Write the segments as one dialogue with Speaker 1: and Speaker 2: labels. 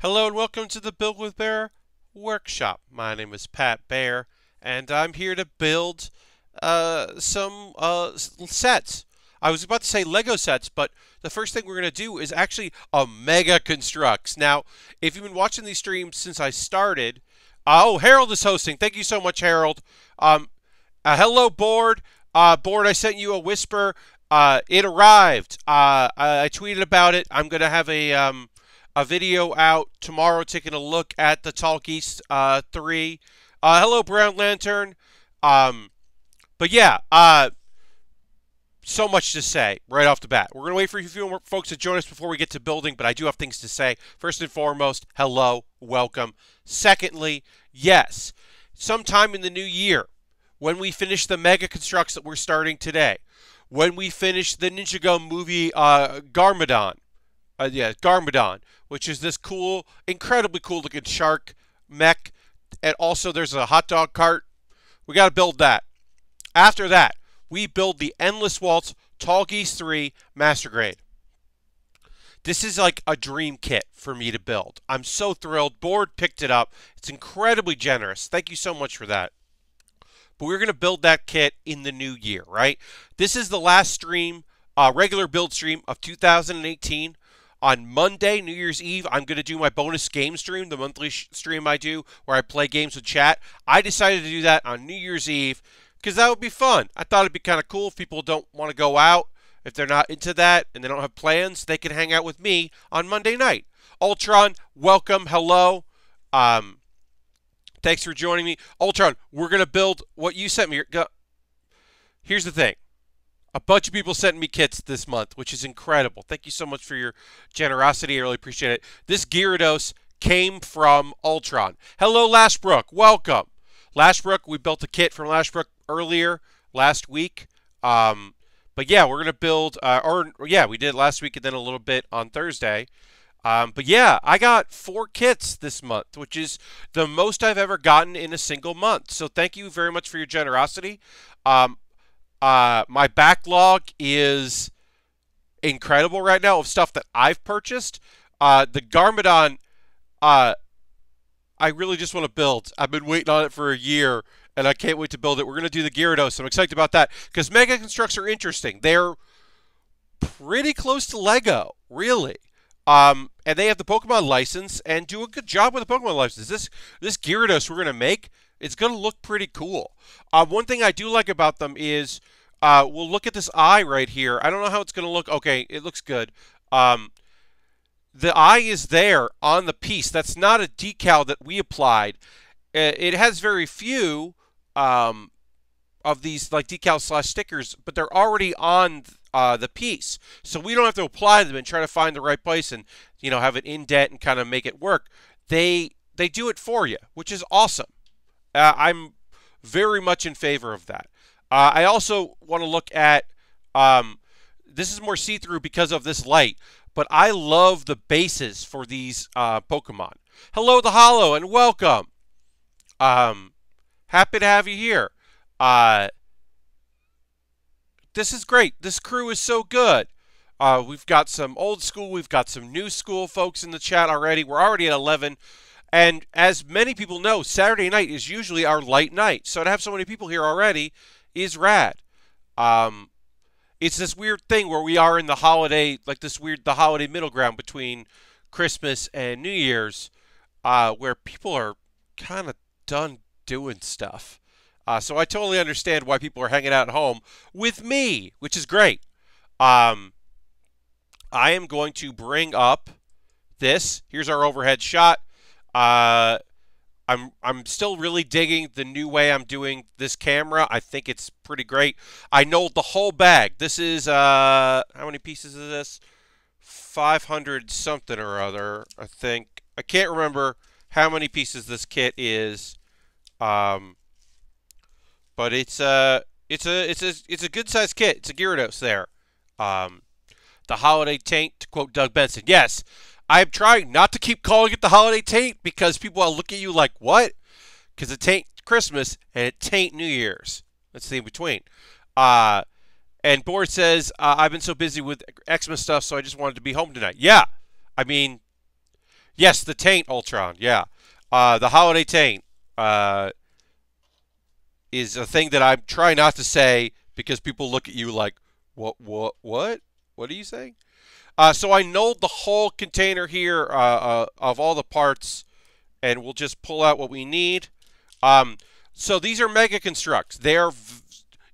Speaker 1: Hello and welcome to the Build with Baer workshop. My name is Pat Baer and I'm here to build uh, some uh, sets. I was about to say Lego sets, but the first thing we're going to do is actually a Mega Construx. Now, if you've been watching these streams since I started, oh, Harold is hosting. Thank you so much, Harold. Um, uh, hello, board. Uh, board, I sent you a whisper. Uh, it arrived. Uh, I, I, tweeted about it. I'm going to have a um, a video out tomorrow taking a look at the Tallgeese uh, 3. Uh, hello, Brown Lantern. Um, but yeah, uh, so much to say right off the bat. We're going to wait for a few more folks to join us before we get to building, but I do have things to say. First and foremost, hello, welcome. Secondly, yes, sometime in the new year, when we finish the Mega Construx that we're starting today, when we finish the Ninja Ninjago movie uh, Garmadon, uh, yeah, Garmadon, which is this cool, incredibly cool looking shark mech. And also, there's a hot dog cart. We got to build that. After that, we build the Endless Waltz Tallgeese 3 Master Grade. This is like a dream kit for me to build. I'm so thrilled. Board picked it up. It's incredibly generous. Thank you so much for that. But we're going to build that kit in the new year, right? This is the last stream, uh, regular build stream of 2018. On Monday, New Year's Eve, I'm going to do my bonus game stream, the monthly stream I do where I play games with chat. I decided to do that on New Year's Eve because that would be fun. I thought it'd be kind of cool if people don't want to go out. If they're not into that and they don't have plans, they can hang out with me on Monday night. Ultron, welcome, hello. Um, thanks for joining me. Ultron, we're going to build what you sent me. Here's the thing a bunch of people sent me kits this month, which is incredible. Thank you so much for your generosity. I really appreciate it. This Gyarados came from Ultron. Hello, Lashbrook. Welcome. Lashbrook, we built a kit from Lashbrook earlier last week. Um, but yeah, we're going to build, uh, or yeah, we did last week and then a little bit on Thursday. Um, but yeah, I got four kits this month, which is the most I've ever gotten in a single month. So thank you very much for your generosity. Um, uh, my backlog is incredible right now of stuff that I've purchased. Uh, the Garmadon, uh, I really just want to build. I've been waiting on it for a year, and I can't wait to build it. We're going to do the Gyarados. I'm excited about that because Mega Construx are interesting. They're pretty close to Lego, really. Um, and they have the Pokemon license and do a good job with the Pokemon license. This this Gyarados we're going to make, it's going to look pretty cool. Uh, one thing I do like about them is uh, we'll look at this eye right here. I don't know how it's going to look. Okay, it looks good. Um, the eye is there on the piece. That's not a decal that we applied. It has very few um, of these like decal slash stickers, but they're already on uh, the piece. So we don't have to apply them and try to find the right place and you know have it indent and kind of make it work. They they do it for you, which is awesome. Uh, I'm very much in favor of that. Uh, I also want to look at um, this is more see-through because of this light, but I love the bases for these uh, Pokemon. Hello, the Hollow, and welcome. Um, happy to have you here. Uh, this is great. This crew is so good. Uh, we've got some old school, we've got some new school folks in the chat already. We're already at 11. And as many people know, Saturday night is usually our light night. So to have so many people here already is rad. Um, it's this weird thing where we are in the holiday, like this weird, the holiday middle ground between Christmas and New Year's, uh, where people are kind of done doing stuff. Uh, so I totally understand why people are hanging out at home with me, which is great. Um, I am going to bring up this. Here's our overhead shot. Uh, I'm I'm still really digging the new way I'm doing this camera. I think it's pretty great. I know the whole bag. This is uh how many pieces is this? 500 something or other, I think. I can't remember how many pieces this kit is. Um but it's uh it's a it's a it's a good sized kit. It's a Gyarados there. Um the holiday taint to quote Doug Benson. Yes. I'm trying not to keep calling it the holiday taint because people will look at you like, what? Because it taint Christmas and it taint New Year's. That's the in between. Uh, and Board says, uh, I've been so busy with Xmas stuff, so I just wanted to be home tonight. Yeah. I mean, Yes, the taint Ultron. Yeah, uh, the holiday taint uh, is a thing that I'm trying not to say because people look at you like, what, what, what, what are you saying? Uh, so I knolled the whole container here uh, uh, of all the parts, and we'll just pull out what we need. Um, so these are Mega Construx. They are,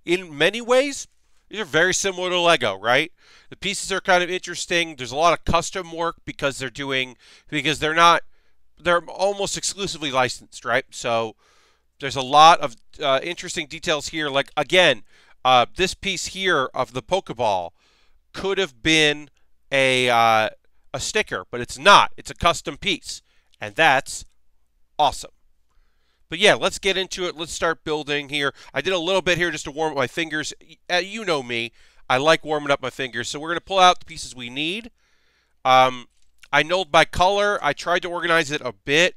Speaker 1: in many ways, these are very similar to Lego, right? The pieces are kind of interesting. There's a lot of custom work because they're doing because they're not they're almost exclusively licensed, right? So there's a lot of uh, interesting details here. Like again, uh, this piece here of the Pokeball could have been a uh, a sticker, but it's not. It's a custom piece, and that's awesome. But yeah, let's get into it. Let's start building here. I did a little bit here just to warm up my fingers. Uh, you know me. I like warming up my fingers. So we're going to pull out the pieces we need. Um, I knolled by color. I tried to organize it a bit.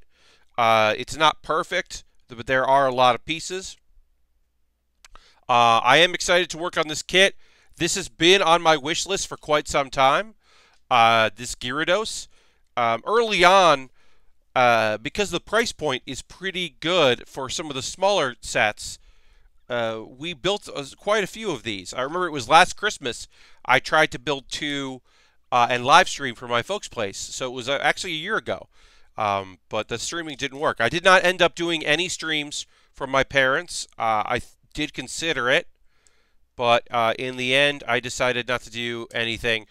Speaker 1: Uh, it's not perfect, but there are a lot of pieces. Uh, I am excited to work on this kit. This has been on my wish list for quite some time. Uh, this Gyarados. Um, early on, uh, because the price point is pretty good for some of the smaller sets, uh, we built uh, quite a few of these. I remember it was last Christmas I tried to build two uh, and live stream for my folks' place. So it was uh, actually a year ago, um, but the streaming didn't work. I did not end up doing any streams from my parents. Uh, I did consider it, but in the end, I decided not to do anything.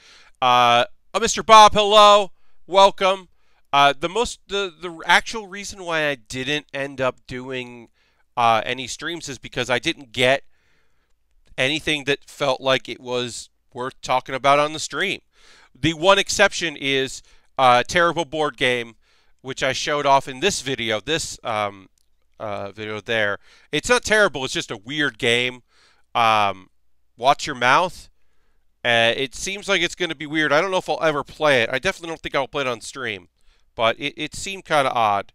Speaker 1: Mr. Bob, hello, welcome. Uh, the most the the actual reason why I didn't end up doing uh, any streams is because I didn't get anything that felt like it was worth talking about on the stream. The one exception is uh, terrible board game, which I showed off in this video. This um, uh, video there. It's not terrible. It's just a weird game. Um, watch your mouth. Uh, it seems like it's going to be weird. I don't know if I'll ever play it. I definitely don't think I'll play it on stream but it, it seemed kind of odd.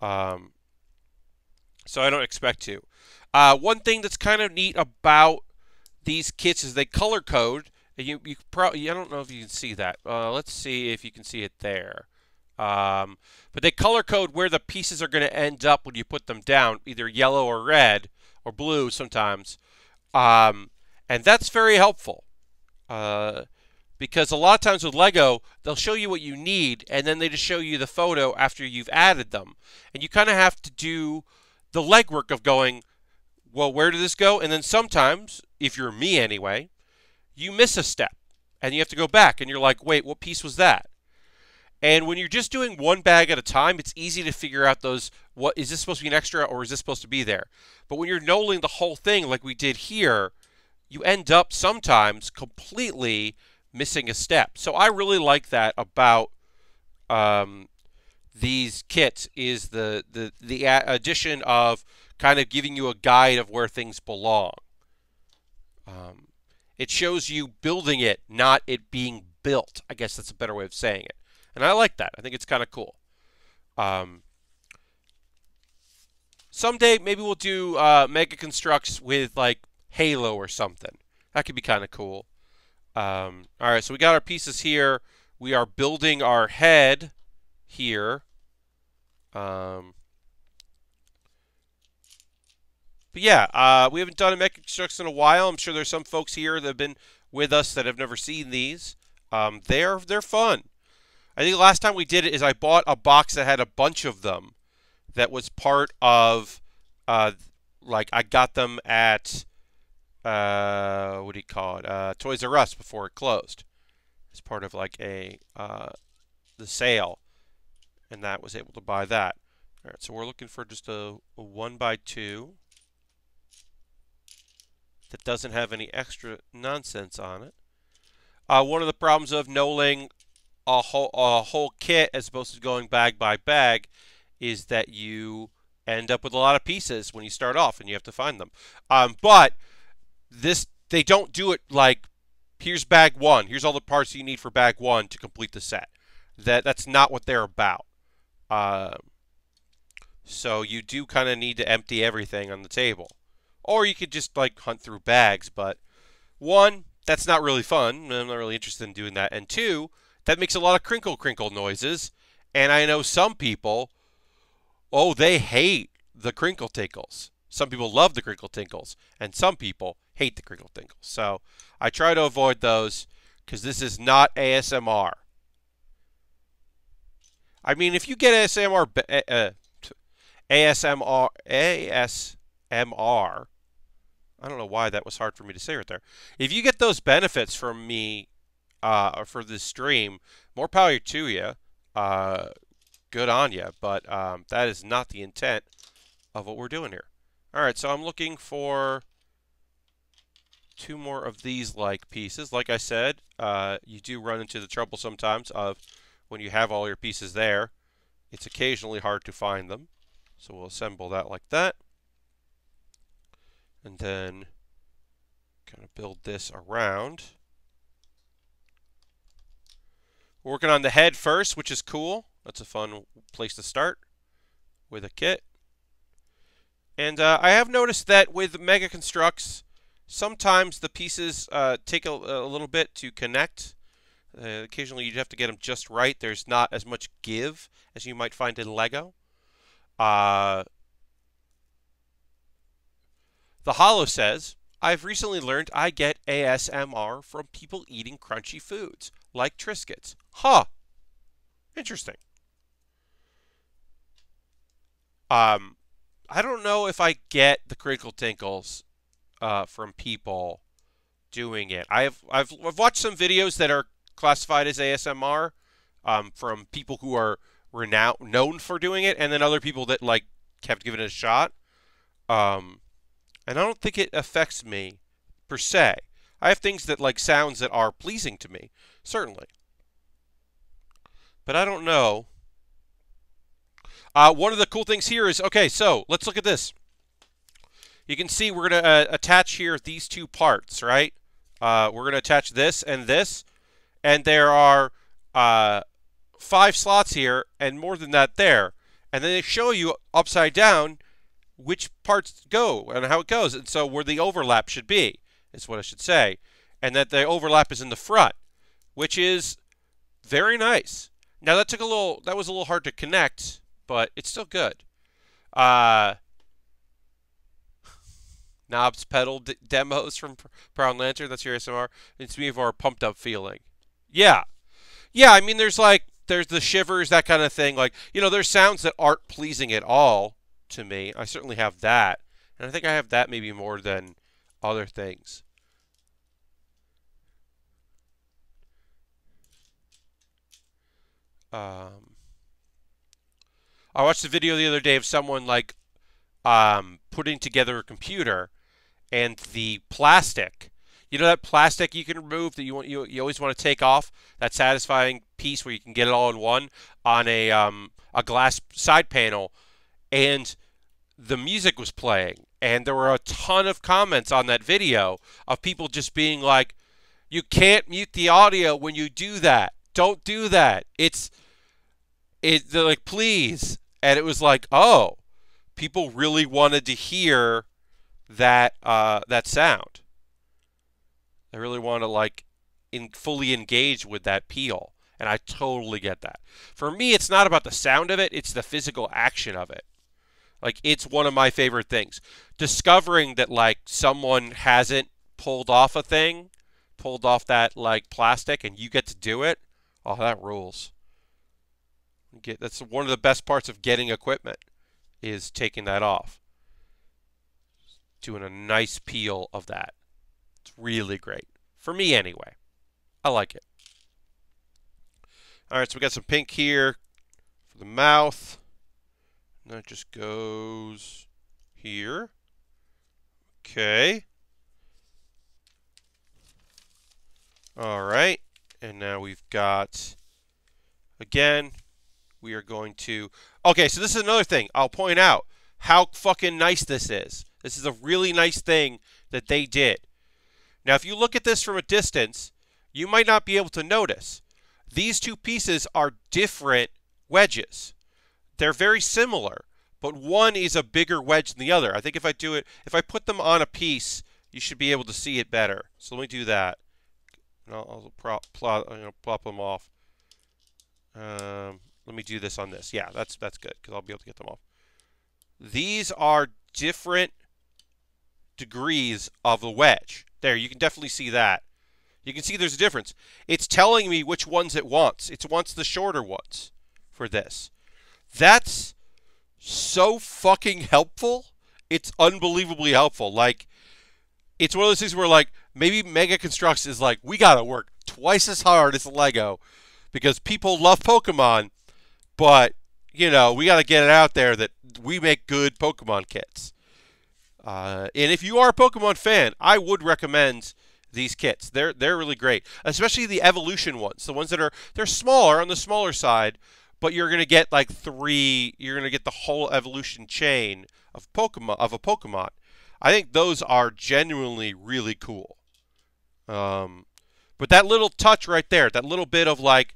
Speaker 1: Um, so I don't expect to. Uh, one thing that's kind of neat about these kits is they color code. You, you probably I don't know if you can see that. Uh, let's see if you can see it there. Um, but they color code where the pieces are going to end up when you put them down, either yellow or red or blue sometimes. Um, and that's very helpful. Uh, because a lot of times with Lego, they'll show you what you need and then they just show you the photo after you've added them. And you kind of have to do the legwork of going, well, where did this go? And then sometimes, if you're me anyway, you miss a step and you have to go back and you're like, wait, what piece was that? And when you're just doing one bag at a time, it's easy to figure out those what is this supposed to be an extra or is this supposed to be there? But when you're knolling the whole thing like we did here, you end up sometimes completely missing a step. So I really like that about um, these kits is the, the, the addition of kind of giving you a guide of where things belong. Um, it shows you building it, not it being built. I guess that's a better way of saying it. And I like that. I think it's kind of cool. Um, someday, maybe we'll do uh, Mega Construx with like Halo or something. That could be kind of cool. Um, all right, so we got our pieces here. We are building our head here. Um, but yeah, uh, we haven't done a mech Construx in a while. I'm sure there's some folks here that have been with us that have never seen these. Um, they're they're fun. I think the last time we did it is I bought a box that had a bunch of them. That was part of, uh, like I got them at uh, what do you call it? Uh, Toys R Us before it closed. It's part of like a uh, the sale, and that was able to buy that. All right, so we're looking for just a, a one by two that doesn't have any extra nonsense on it. Uh, one of the problems of knolling a whole, a whole kit as opposed to going bag by bag is that you end up with a lot of pieces when you start off and you have to find them. Um, but this they don't do it like here's bag one, here's all the parts you need for bag one to complete the set. That that's not what they're about. Uh, so you do kind of need to empty everything on the table, or you could just like hunt through bags. But one, that's not really fun. I'm not really interested in doing that. And two, that makes a lot of crinkle crinkle noises, And I know some people, oh, they hate the crinkle tinkles. Some people love the crinkle tinkles, and some people hate the crinkle tinkles. So I try to avoid those because this is not ASMR. I mean, if you get ASMR, uh, ASMR, ASMR, I don't know why that was hard for me to say right there. If you get those benefits from me uh, for this stream, more power to you. Uh, good on you. But um, that is not the intent of what we're doing here. All right, so I'm looking for two more of these like pieces. Like I said, uh, you do run into the trouble sometimes of when you have all your pieces there, it's occasionally hard to find them. So we'll assemble that like that. And then kind of build this around. Working on the head first, which is cool. That's a fun place to start with a kit. And uh, I have noticed that with Mega Construx, sometimes the pieces uh, take a, a, little bit to connect. Uh, occasionally you have to get them just right. There's not as much give as you might find in Lego. Uh, the Hollow says, I've recently learned I get ASMR from people eating crunchy foods, like Triscuits. Huh. Interesting. Um, I don't know if I get the crinkle tinkles uh, from people doing it. I've, I've I've watched some videos that are classified as ASMR um, from people who are renowned known for doing it, and then other people that like have given it a shot. Um, and I don't think it affects me per se. I have things that like sounds that are pleasing to me, certainly. But I don't know. Uh, one of the cool things here is okay. So let's look at this. You can see we're going to uh, attach here these two parts, right? Uh, we're going to attach this and this, and there are uh, five slots here and more than that there. And then they show you upside down which parts go and how it goes. And so where the overlap should be is what I should say. And that the overlap is in the front, which is very nice. Now that took a little, that was a little hard to connect, but it's still good. Uh, knobs pedal demos from Brown Lantern. That's your ASMR. It's me of our pumped up feeling. Yeah, yeah. I mean, there's like there's the shivers, that kind of thing. Like you know, there's sounds that aren't pleasing at all to me. I certainly have that, and I think I have that maybe more than other things. Um, I watched a video the other day of someone like um, putting together a computer and the plastic. You know that plastic you can remove that you want you, you always want to take off that satisfying piece where you can get it all in one on a um, a glass side panel and the music was playing and there were a ton of comments on that video of people just being like you can't mute the audio when you do that don't do that it's it like please and it was like oh people really wanted to hear that uh, that sound they really want to like in fully engage with that peel and I totally get that. For me, it's not about the sound of it, it's the physical action of it. Like, it's one of my favorite things. Discovering that, like, someone hasn't pulled off a thing, pulled off that, like, plastic, and you get to do it, oh, that rules. Get, that's one of the best parts of getting equipment, is taking that off. Doing a nice peel of that. It's really great. For me, anyway. I like it. All right, so we got some pink here for the mouth. And that just goes here. Okay. All right. And now we've got, again, we are going to, okay, so this is another thing. I'll point out how fucking nice this is. This is a really nice thing that they did. Now, if you look at this from a distance, you might not be able to notice. These two pieces are different wedges. They're very similar, but one is a bigger wedge than the other. I think if I do it, if I put them on a piece, you should be able to see it better. So let me do that. And I'll, I'll prop, plot, you know, plop them off. Um, let me do this on this. Yeah, that's that's good because I'll be able to get them off. These are different degrees of the wedge. There, you can definitely see that. You can see there's a difference. It's telling me which ones it wants. It wants the shorter ones for this. That's so fucking helpful. It's unbelievably helpful. Like, it's one of those things where, like, maybe Mega Construx is like, we gotta work twice as hard as Lego because people love Pokemon, but, you know, we gotta get it out there that we make good Pokemon kits. Uh, and if you are a Pokemon fan, I would recommend these kits. They're they're really great, especially the evolution ones. The ones that are they're smaller on the smaller side, but you're gonna get like three. You're gonna get the whole evolution chain of Pokemon of a Pokemon. I think those are genuinely really cool. Um, but that little touch right there, that little bit of like,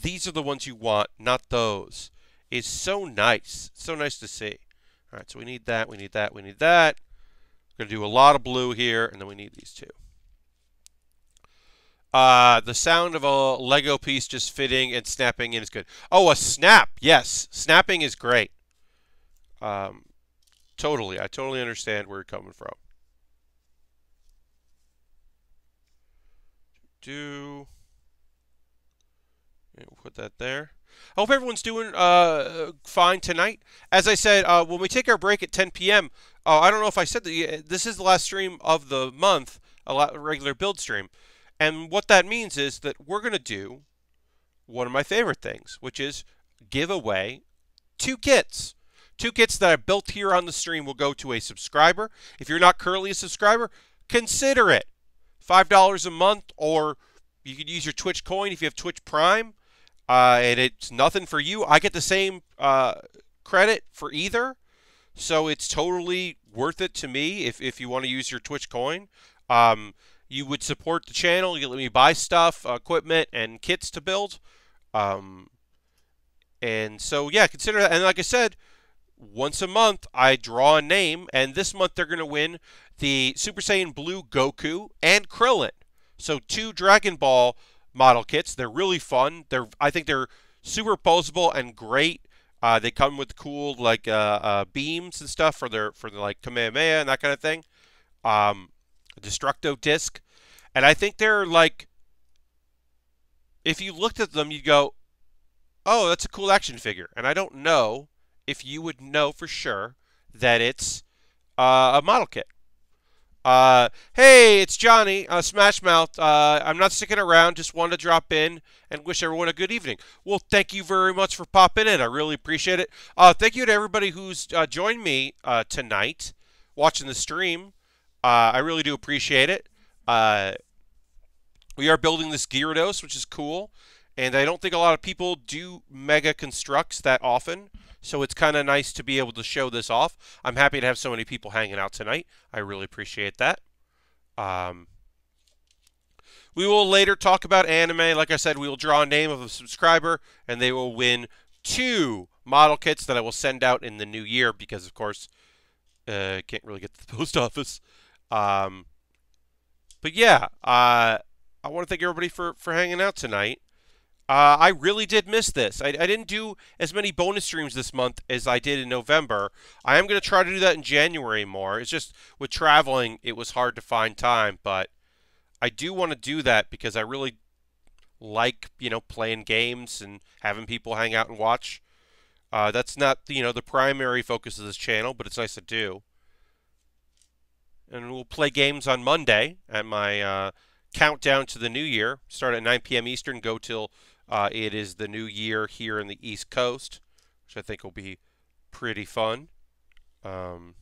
Speaker 1: these are the ones you want, not those, is so nice. So nice to see. All right, so we need that, we need that, we need that. We're going to do a lot of blue here, and then we need these two. Uh, the sound of a Lego piece just fitting and snapping in is good. Oh, a snap. Yes, snapping is great. Um, totally. I totally understand where you're coming from. Do. Put that there. I hope everyone's doing uh, fine tonight. As I said, uh, when we take our break at 10 p.m., uh, I don't know if I said that. This is the last stream of the month, a regular build stream. And what that means is that we're going to do one of my favorite things, which is give away two kits. Two kits that I built here on the stream will go to a subscriber. If you're not currently a subscriber, consider it. $5 a month, or you could use your Twitch coin if you have Twitch Prime. Uh, and it's nothing for you. I get the same uh, credit for either. So it's totally worth it to me if, if you want to use your Twitch coin. Um, you would support the channel. You let me buy stuff, equipment, and kits to build. Um, and so, yeah, consider that. And like I said, once a month I draw a name, and this month they're going to win the Super Saiyan Blue Goku and Krillin. So two Dragon Ball model kits. They're really fun. They're I think they're super posable and great. Uh, they come with cool like uh, uh, beams and stuff for their for the like Kamehameha and that kind of thing. Um, Destructo disc. And I think they're like, if you looked at them, you'd go, oh, that's a cool action figure. And I don't know if you would know for sure that it's uh, a model kit. Uh, hey, it's Johnny, uh, Smash Mouth. Uh, I'm not sticking around. Just wanted to drop in and wish everyone a good evening. Well, thank you very much for popping in. I really appreciate it. Uh, thank you to everybody who's uh, joined me uh, tonight watching the stream. Uh, I really do appreciate it. Uh, we are building this Gyarados, which is cool. And I don't think a lot of people do Mega Construx that often. So it's kind of nice to be able to show this off. I'm happy to have so many people hanging out tonight. I really appreciate that. Um, we will later talk about anime. Like I said, we will draw a name of a subscriber, and they will win two model kits that I will send out in the new year because, of course, uh, can't really get to the post office. Um, but yeah, uh, I want to thank everybody for, for hanging out tonight. Uh, I really did miss this. I, I didn't do as many bonus streams this month as I did in November. I am going to try to do that in January more. It's just with traveling, it was hard to find time, but I do want to do that because I really like, you know, playing games and having people hang out and watch. Uh, that's not, you know, the primary focus of this channel, but it's nice to do and we'll play games on Monday at my uh, countdown to the new year. Start at 9 p.m. Eastern, go till uh, it is the new year here in the East Coast, which I think will be pretty fun. Um,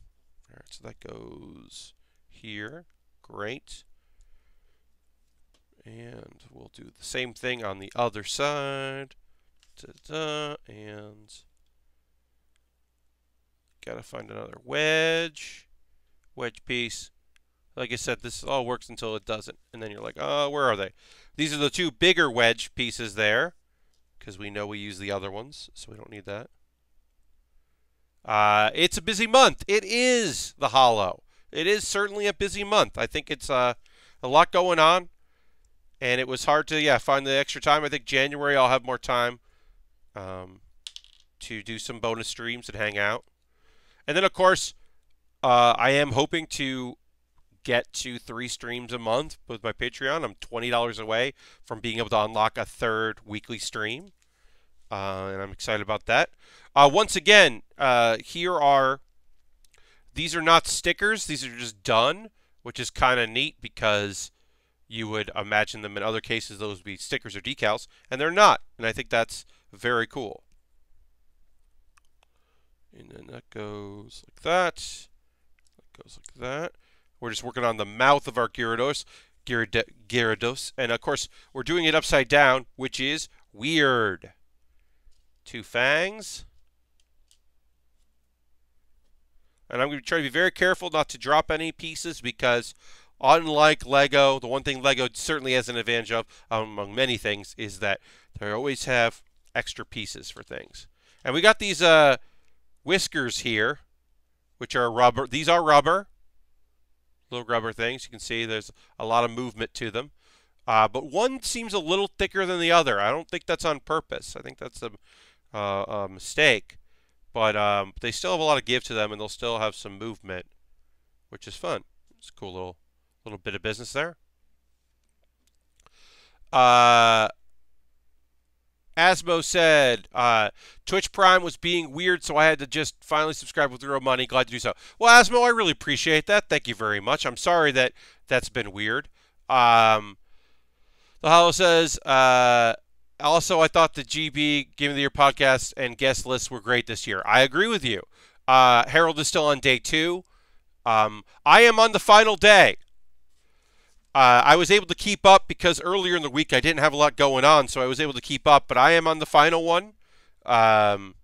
Speaker 1: all right, so that goes here. Great. And we'll do the same thing on the other side. Da-da, and gotta find another wedge wedge piece. Like I said, this all works until it doesn't. And then you're like, oh, where are they? These are the two bigger wedge pieces there. Because we know we use the other ones, so we don't need that. Uh, it's a busy month. It is the Hollow. It is certainly a busy month. I think it's uh, a lot going on. And it was hard to, yeah, find the extra time. I think January I'll have more time. Um, to do some bonus streams and hang out. And then, of course, uh, I am hoping to get to three streams a month with my Patreon. I'm $20 away from being able to unlock a third weekly stream. Uh, and I'm excited about that. Uh, once again, uh, here are these are not stickers, these are just done, which is kind of neat because you would imagine them in other cases, those would be stickers or decals, and they're not. And I think that's very cool. And then that goes like that. That goes like that. We're just working on the mouth of our Gyarados. Gyarados. And of course, we're doing it upside down, which is weird. Two fangs. And I'm going to try to be very careful not to drop any pieces because unlike Lego, the one thing Lego certainly has an advantage of, among many things, is that they always have extra pieces for things. And we got these uh, whiskers here, which are rubber. These are rubber, little rubber things. You can see there's a lot of movement to them. Uh, but one seems a little thicker than the other. I don't think that's on purpose. I think that's a, uh, a mistake. But um, they still have a lot of give to them, and they'll still have some movement, which is fun. It's a cool little little bit of business there. Uh, Asmo said, uh, Twitch Prime was being weird, so I had to just finally subscribe with real money. Glad to do so. Well, Asmo, I really appreciate that. Thank you very much. I'm sorry that that's been weird. Um, the Hollow says, uh, also, I thought the GB Game of the Year podcast and guest lists were great this year. I agree with you. Uh, Harold is still on day two. Um, I am on the final day. Uh, I was able to keep up because earlier in the week I didn't have a lot going on, so I was able to keep up. But I am on the final one, um,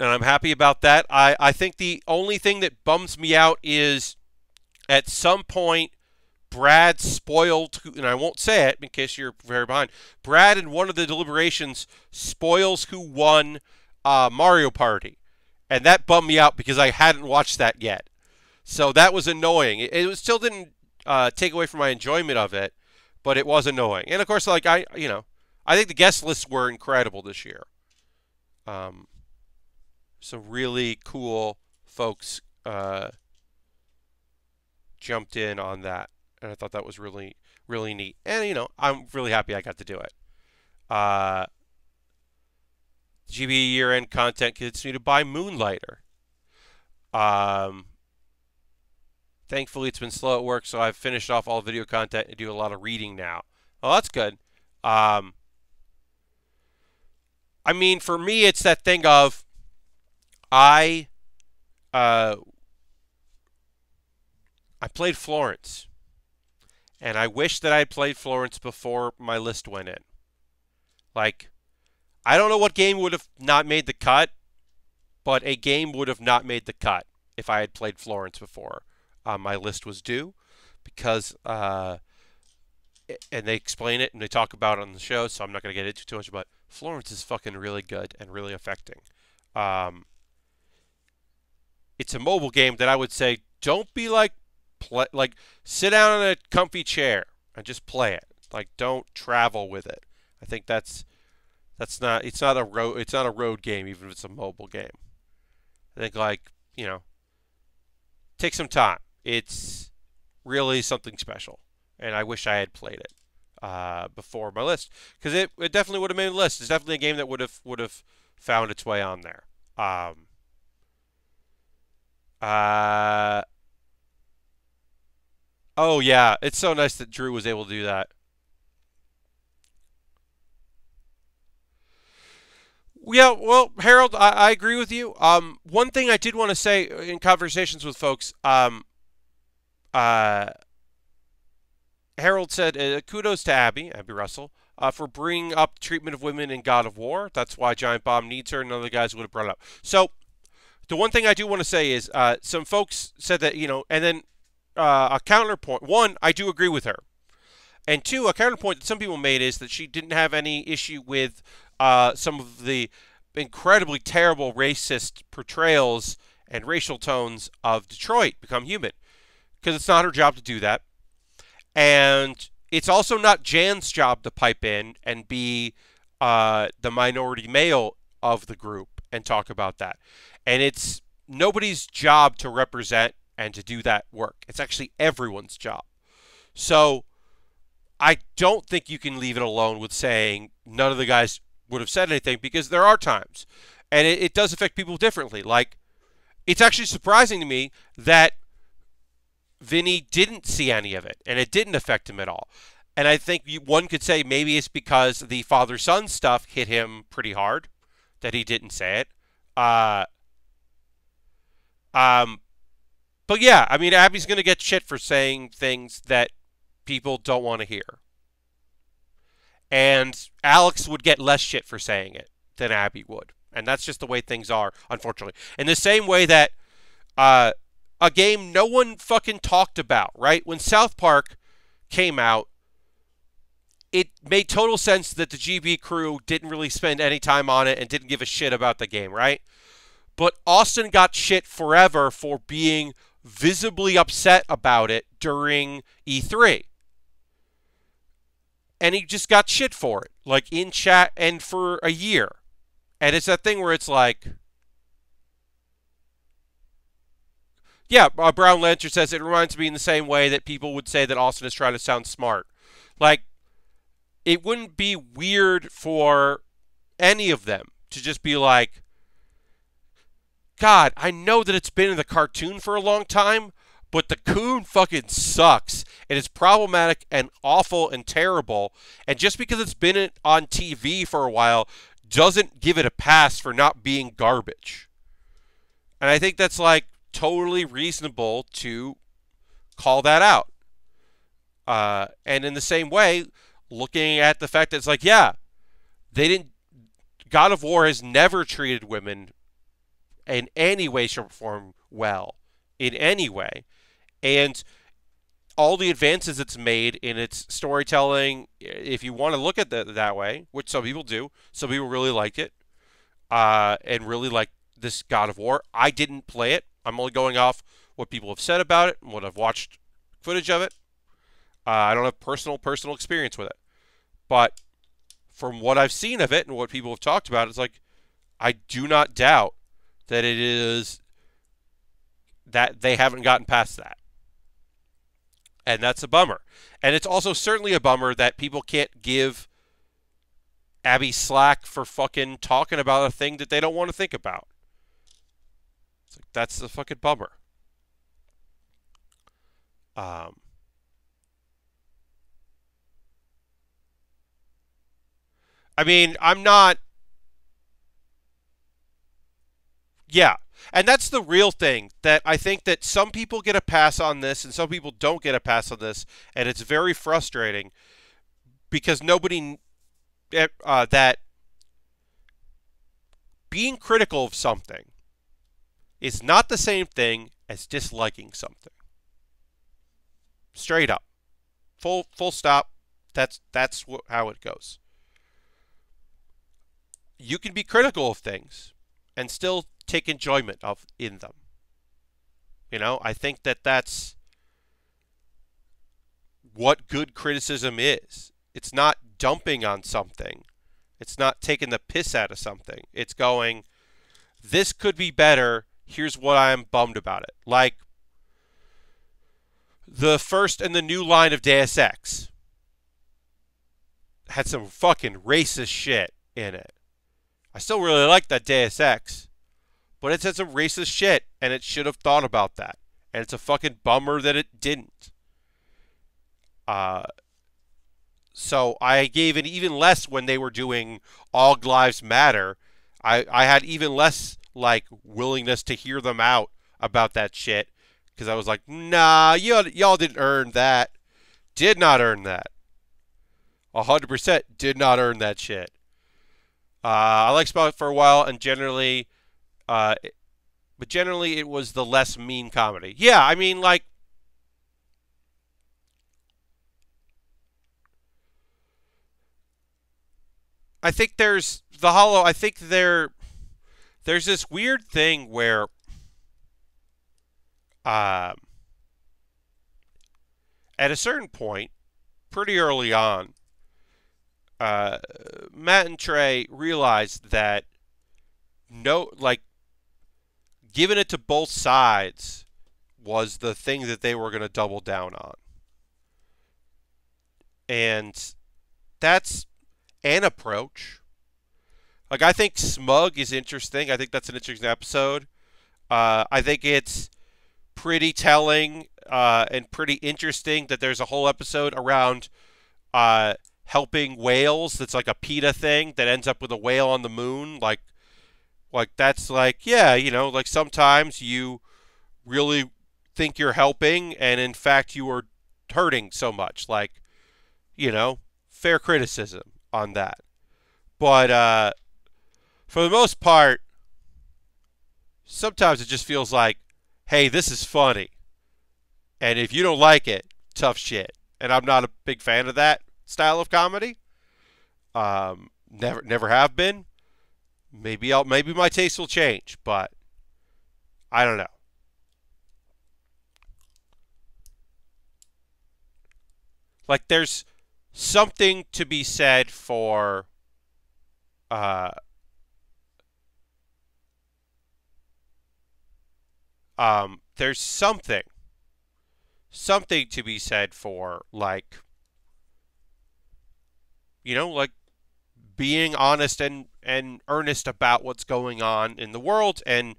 Speaker 1: and I'm happy about that. I, I think the only thing that bums me out is at some point Brad spoiled, and I won't say it in case you're very behind. Brad in one of the deliberations spoils who won uh, Mario Party, and that bummed me out because I hadn't watched that yet. So that was annoying. It, it still didn't uh, take away from my enjoyment of it, but it was annoying. And of course, like I, you know, I think the guest lists were incredible this year. Um, some really cool folks uh, jumped in on that, and I thought that was really, really neat. And you know, I'm really happy I got to do it. Uh, GB year-end content gets me to buy Moonlighter. Um, Thankfully, it's been slow at work, so I've finished off all video content and do a lot of reading now. Well, that's good. Um, I mean, for me, it's that thing of I uh, I played Florence, and I wish that I had played Florence before my list went in. Like, I don't know what game would have not made the cut, but a game would have not made the cut if I had played Florence before uh, my list was due because uh, and they explain it and they talk about it on the show, so I'm not going to get into too much. But Florence is fucking really good and really affecting. Um, it's a mobile game that I would say don't be like play, like sit down in a comfy chair and just play it. Like don't travel with it. I think that's that's not it's not a road it's not a road game even if it's a mobile game. I think like you know take some time it's really something special, and I wish I had played it uh, before my list because it, it definitely would have made the list. It's definitely a game that would have would have found its way on there. Um, uh, oh yeah, it's so nice that Drew was able to do that. Yeah, well, Harold, I, I agree with you. Um, one thing I did want to say in conversations with folks, um, uh, Harold said, uh, kudos to Abby, Abby Russell, uh, for bringing up treatment of women in God of War. That's why Giant Bomb needs her, and other guys would have brought it up. So, the one thing I do want to say is uh, some folks said that, you know, and then uh, a counterpoint. One, I do agree with her. And two, a counterpoint that some people made is that she didn't have any issue with uh, some of the incredibly terrible racist portrayals and racial tones of Detroit Become Human because it's not her job to do that. And it's also not Jan's job to pipe in and be uh, the minority male of the group and talk about that. And it's nobody's job to represent and to do that work. It's actually everyone's job. So I don't think you can leave it alone with saying none of the guys would have said anything because there are times, and it, it does affect people differently. Like, it's actually surprising to me that Vinny didn't see any of it and it didn't affect him at all. And I think one could say maybe it's because the father son stuff hit him pretty hard that he didn't say it. Uh, um, but yeah, I mean, Abby's going to get shit for saying things that people don't want to hear. And Alex would get less shit for saying it than Abby would. And that's just the way things are, unfortunately. In the same way that uh, a game no one fucking talked about, right? When South Park came out, it made total sense that the GB crew didn't really spend any time on it and didn't give a shit about the game, right? But Austin got shit forever for being visibly upset about it during E3. And he just got shit for it, like in chat and for a year. And it's that thing where it's like, yeah, uh, Brown Lantern says it reminds me in the same way that people would say that Austin is trying to sound smart. Like, it wouldn't be weird for any of them to just be like, God, I know that it's been in the cartoon for a long time, but the coon fucking sucks. It is problematic and awful and terrible. And just because it's been on TV for a while doesn't give it a pass for not being garbage. And I think that's like totally reasonable to call that out. Uh, and in the same way, looking at the fact that it's like, yeah, they didn't. God of War has never treated women in any way, shape, or form well, in any way. And all the advances it's made in its storytelling, if you want to look at it that way, which some people do, some people really like it, uh, and really like this God of War. I didn't play it. I'm only going off what people have said about it and what I've watched footage of it. Uh, I don't have personal personal experience with it, but from what I've seen of it and what people have talked about, it's like I do not doubt that it is that they haven't gotten past that. And that's a bummer. And it's also certainly a bummer that people can't give Abby slack for fucking talking about a thing that they don't want to think about. Like, that's the fucking bummer. Um, I mean, I'm not. Yeah. And that's the real thing that I think that some people get a pass on this and some people don't get a pass on this. And it's very frustrating because nobody. Eh, uh, that being critical of something is not the same thing as disliking something. Straight up. Full full stop. That's that's wh- how it goes. You can be critical of things and still take enjoyment of in them. You know, I think that that's what good criticism is. It's not dumping on something. It's not taking the piss out of something. It's going, this could be better. Here's what I'm bummed about it. Like the first and the new line of Deus Ex had some fucking racist shit in it. I still really like that Deus Ex, but it said some racist shit, and it should have thought about that. And it's a fucking bummer that it didn't. Uh, so I gave it even less when they were doing All Lives Matter. I, I had even less like willingness to hear them out about that shit because I was like, nah, y'all, y'all didn't earn that. Did not earn that. 100% did not earn that shit. Uh, I liked Spot for a while, and generally, uh, but generally it was the less mean comedy. Yeah, I mean, like, I think there's the hollow. I think there, there's this weird thing where, um, at a certain point, pretty early on, uh, Matt and Trey realized that no, like, giving it to both sides was the thing that they were going to double down on. And that's an approach. Like, I think Smug is interesting. I think that's an interesting episode. Uh, I think it's pretty telling uh, and pretty interesting that there's a whole episode around uh, helping whales. That's like a PETA thing that ends up with a whale on the moon. Like, like that's like yeah, you know, like sometimes you really think you're helping, and in fact you are hurting so much. Like, you know, fair criticism on that. But uh, for the most part, sometimes it just feels like, hey, this is funny. And if you don't like it, tough shit. And I'm not a big fan of that style of comedy. Um, never, never have been. Maybe I'll, maybe my taste will change, but I don't know. Like, there's something to be said for, uh, um, there's something, something to be said for, like, you know, like being honest and and earnest about what's going on in the world and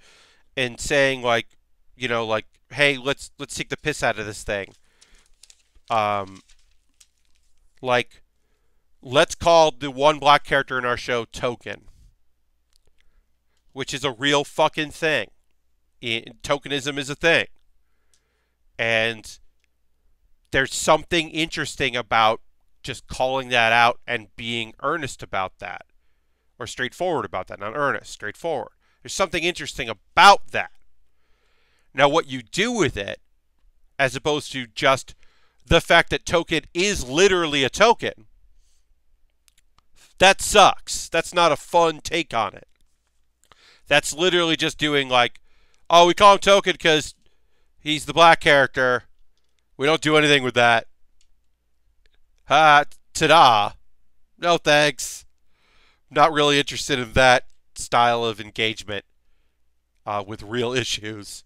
Speaker 1: and saying like you know like hey let's let's take the piss out of this thing. Um like let's call the one black character in our show token which is a real fucking thing tokenism is a thing and there's something interesting about just calling that out and being earnest about that or straightforward about that, not earnest, straightforward. There's something interesting about that. Now, what you do with it, as opposed to just the fact that token is literally a token, that sucks. That's not a fun take on it. That's literally just doing like, oh, we call him token because he's the black character. We don't do anything with that. Ha, ta-da. No thanks. Not really interested in that style of engagement uh, with real issues.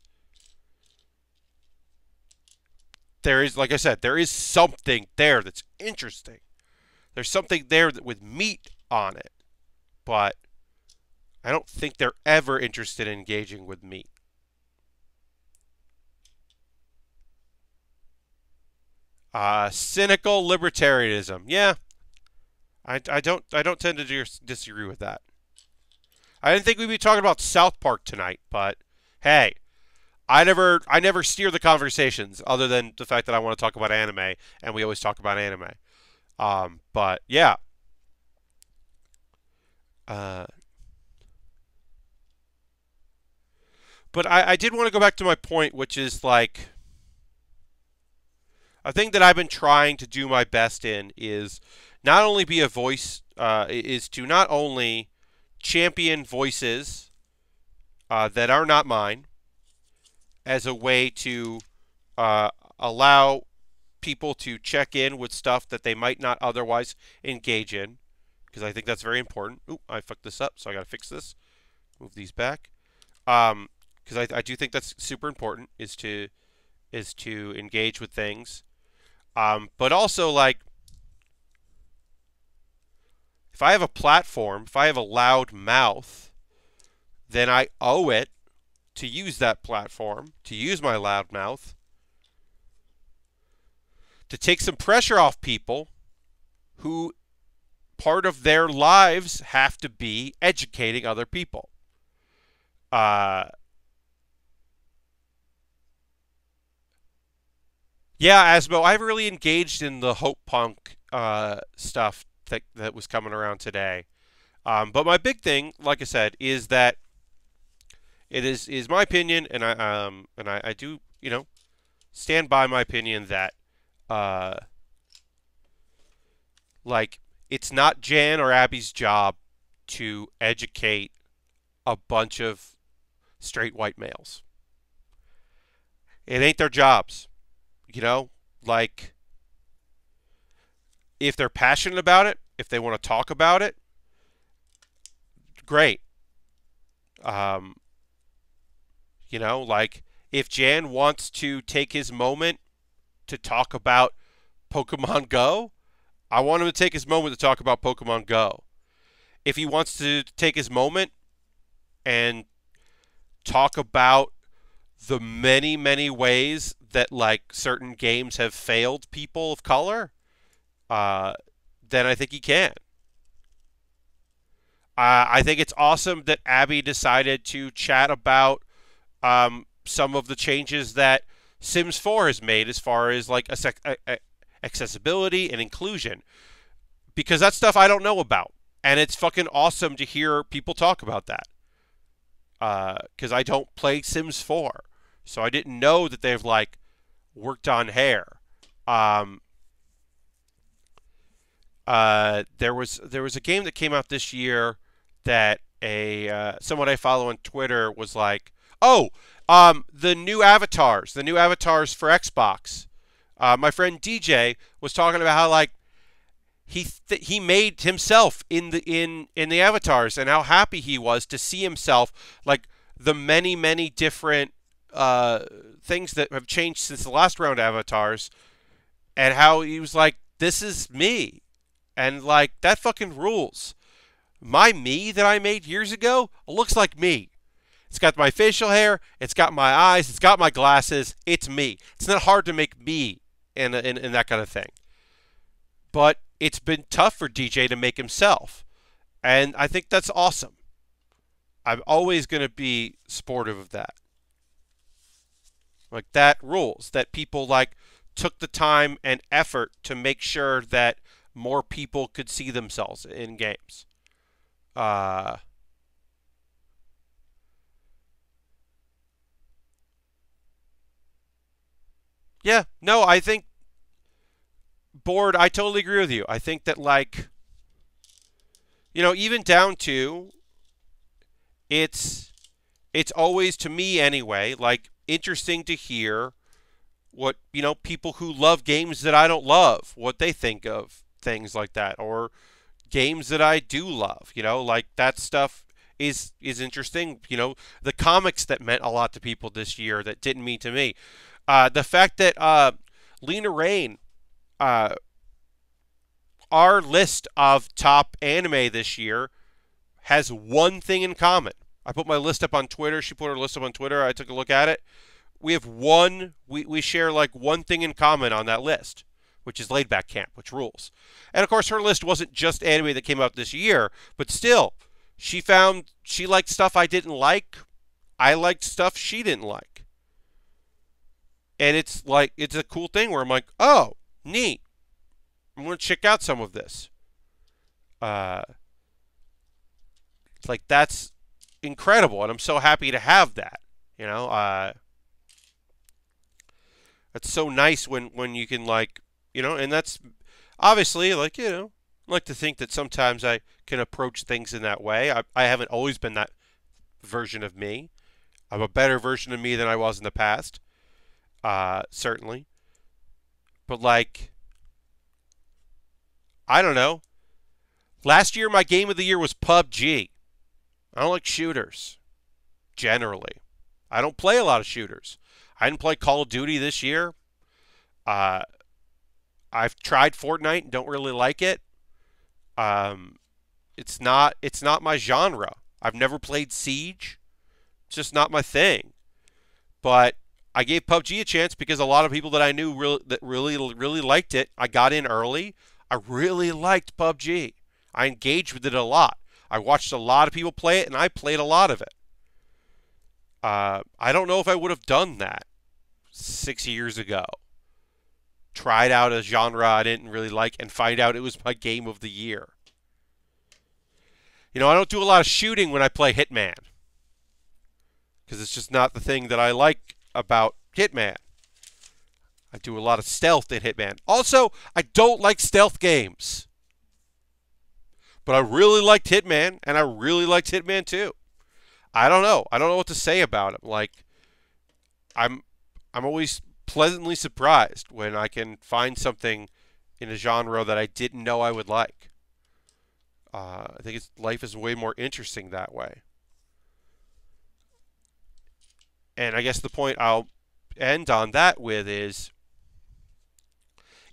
Speaker 1: There is, like I said, there is something there that's interesting. There's something there that, with meat on it, but I don't think they're ever interested in engaging with meat. Uh, cynical libertarianism. Yeah, I, I don't I don't tend to disagree with that. I didn't think we'd be talking about South Park tonight, but hey, I never I never steer the conversations other than the fact that I want to talk about anime, and we always talk about anime. Um, but yeah. Uh, but I, I did want to go back to my point, which is like a thing that I've been trying to do my best in is not only be a voice, uh, is to not only champion voices uh, that are not mine as a way to uh, allow people to check in with stuff that they might not otherwise engage in, because I think that's very important. Ooh, I fucked this up, so I got to fix this. Move these back. Um, because I, I do think that's super important is to is to engage with things um, but also, like, if I have a platform, if I have a loud mouth, then I owe it to use that platform, to use my loud mouth, to take some pressure off people who part of their lives have to be educating other people. Uh, Yeah, Asmo, I've really engaged in the Hope Punk uh, stuff that that was coming around today. Um, but my big thing, like I said, is that it is is my opinion, and I um and I, I do you know stand by my opinion that uh like it's not Jan or Abby's job to educate a bunch of straight white males. It ain't their jobs. You know, like if they're passionate about it, if they want to talk about it, great. Um, you know, like if Jan wants to take his moment to talk about Pokemon Go, I want him to take his moment to talk about Pokemon Go. If he wants to take his moment and talk about the many, many ways that like certain games have failed people of color, uh, then I think he can. Uh, I think it's awesome that Abby decided to chat about um, some of the changes that Sims 4 has made as far as like accessibility and inclusion, because that's stuff I don't know about, and it's fucking awesome to hear people talk about that. Because uh, I don't play Sims 4, so I didn't know that they've like worked on hair. Um, uh, there was there was a game that came out this year that a uh, someone I follow on Twitter was like, "Oh, um, the new avatars, the new avatars for Xbox." Uh, my friend DJ was talking about how like he th- he made himself in the in in the avatars and how happy he was to see himself like the many many different uh, things that have changed since the last round of avatars and how he was like this is me and like that fucking rules my me that I made years ago looks like me. It's got my facial hair, it's got my eyes, it's got my glasses. It's me. It's not hard to make me and, and, and that kind of thing. But it's been tough for DJ to make himself. And I think that's awesome. I'm always going to be supportive of that. Like that rules that people like took the time and effort to make sure that more people could see themselves in games. Uh, yeah, no, I think board. I totally agree with you. I think that like, you know, even down to it's it's always to me anyway like interesting to hear what you know people who love games that I don't love what they think of things like that or games that I do love. You know, like that stuff is is interesting. You know, the comics that meant a lot to people this year that didn't mean to me. Uh, the fact that uh, Lena Raine uh, our list of top anime this year has one thing in common. I put my list up on Twitter. She put her list up on Twitter. I took a look at it. We have one. We we share like one thing in common on that list which is Laid Back Camp, which rules. And of course, her list wasn't just anime that came out this year, but still, she found she liked stuff I didn't like. I liked stuff she didn't like. And it's like, it's a cool thing where I'm like, oh, neat. I'm going to check out some of this. Uh, it's like, that's incredible. And I'm so happy to have that. You know, uh, it's so nice when, when you can, like, you know, and that's obviously like, you know, I like to think that sometimes I can approach things in that way. I, I haven't always been that version of me. I'm a better version of me than I was in the past, uh, certainly. But like, I don't know. Last year, my game of the year was PUBG. I don't like shooters, generally. I don't play a lot of shooters. I didn't play Call of Duty this year. Uh, I've tried Fortnite and don't really like it. Um, it's not it's not my genre. I've never played Siege. It's just not my thing. But I gave PUBG a chance because a lot of people that I knew really that really really liked it. I got in early. I really liked PUBG. I engaged with it a lot. I watched a lot of people play it, and I played a lot of it. Uh, I don't know if I would have done that six years ago tried out a genre I didn't really like and find out it was my game of the year. You know, I don't do a lot of shooting when I play Hitman because it's just not the thing that I like about Hitman. I do a lot of stealth in Hitman. Also, I don't like stealth games. But I really liked Hitman, and I really liked Hitman 2. I don't know. I don't know what to say about it. Like, I'm, I'm always pleasantly surprised when I can find something in a genre that I didn't know I would like. Uh, I think it's life is way more interesting that way. And I guess the point I'll end on that with is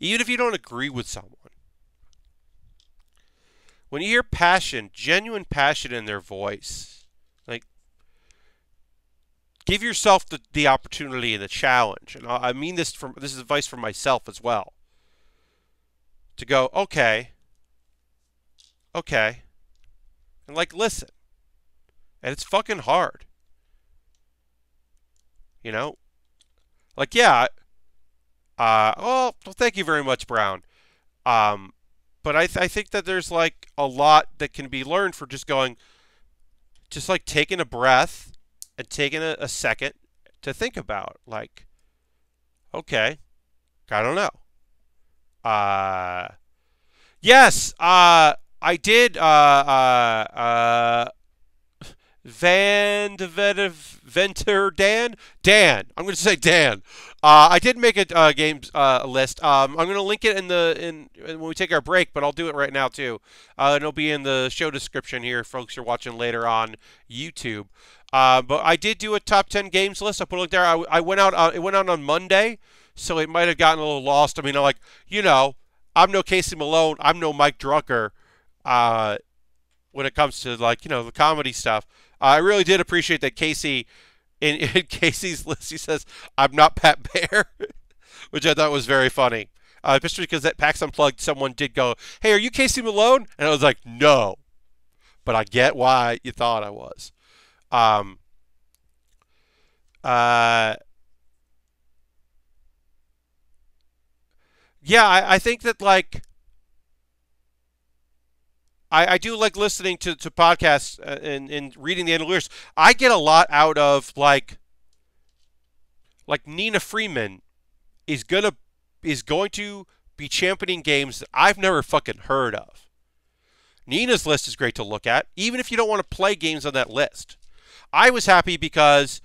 Speaker 1: even if you don't agree with someone, when you hear passion, genuine passion in their voice, like give yourself the, the opportunity and the challenge. And I mean this from this is advice for myself as well. To go, okay, okay, and like listen. And it's fucking hard. You know, like yeah, uh, well, well, thank you very much, Brown. Um, but I, th- I think that there's like a lot that can be learned for just going, just like taking a breath and taking a, a second to think about, like, okay, I don't know. Uh, yes, uh, I did, uh, uh, uh, Van Venter Dan Dan. I'm going to say Dan. Uh, I did make a uh, games uh, list. Um, I'm going to link it in the in, when we take our break, but I'll do it right now too. Uh, it'll be in the show description here, folks. You're watching later on YouTube. Uh, but I did do a top 10 games list. I put it there. I, I went out. Uh, it went out on Monday, so it might have gotten a little lost. I mean, I'm like, you know, I'm no Casey Malone. I'm no Mike Drucker. when it comes to like you know the comedy stuff. I really did appreciate that Casey, in, in Casey's list, he says, I'm not Pat Baer, which I thought was very funny. Uh, especially because at PAX Unplugged, someone did go, Hey, are you Casey Malone? And I was like, No. But I get why you thought I was. Um, uh, yeah, I, I think that, like, I, I do like listening to, to podcasts uh, and, and reading the analytics. I get a lot out of like like Nina Freeman is gonna is going to be championing games that I've never fucking heard of. Nina's list is great to look at, even if you don't want to play games on that list. I was happy because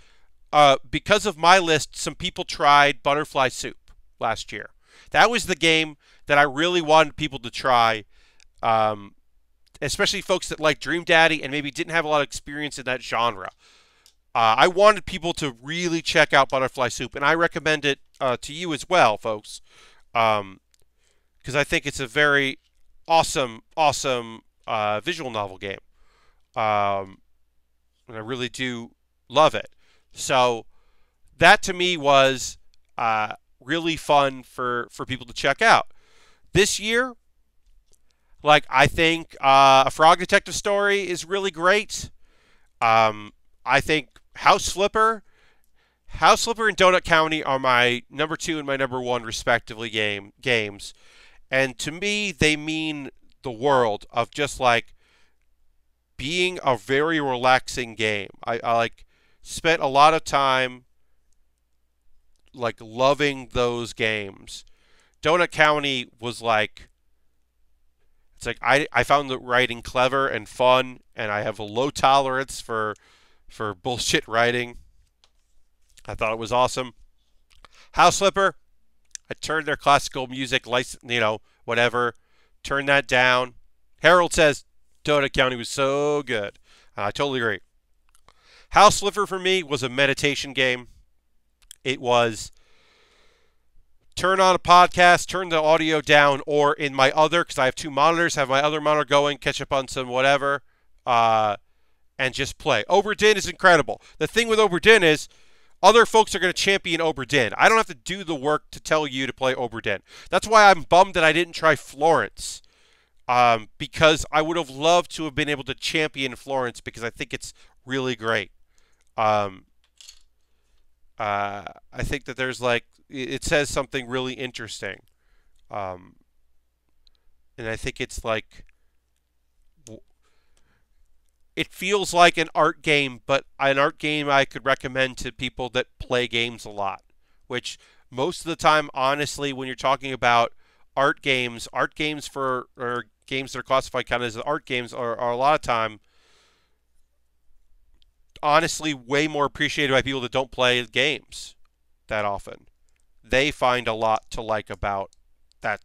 Speaker 1: uh, because of my list, some people tried Butterfly Soup last year. That was the game that I really wanted people to try. Um, especially folks that like Dream Daddy and maybe didn't have a lot of experience in that genre. Uh, I wanted people to really check out Butterfly Soup, and I recommend it uh, to you as well, folks, because um, I think it's a very awesome, awesome uh, visual novel game, um, and I really do love it. So that to me was uh, really fun for for people to check out. This year, like, I think uh, a Frog Detective story is really great. Um, I think House Flipper, House Flipper and Donut County are my number two and my number one respectively game games, and to me they mean the world of just like being a very relaxing game. I, I like spent a lot of time like loving those games. Donut County was like it's like I, I found the writing clever and fun, and I have a low tolerance for for bullshit writing. I thought it was awesome. House Flipper, I turned their classical music license, you know, whatever, turned that down. Harold says Donut County was so good, I totally agree. House Flipper for me was a meditation game. It was turn on a podcast, turn the audio down, or in my other, because I have two monitors, have my other monitor going, catch up on some whatever, uh, and just play. Obra Dinn is incredible. The thing with Obra Dinn is other folks are going to champion Obra Dinn. I don't have to do the work to tell you to play Obra Dinn. That's why I'm bummed that I didn't try Florence. Um, because I would have loved to have been able to champion Florence because I think it's really great. Um, uh, I think that there's like it says something really interesting. Um, and I think it's like it feels like an art game, but an art game I could recommend to people that play games a lot. Which most of the time, honestly, when you're talking about art games, art games for or games that are classified kind of as art games are, are a lot of time honestly way more appreciated by people that don't play games that often they find a lot to like about that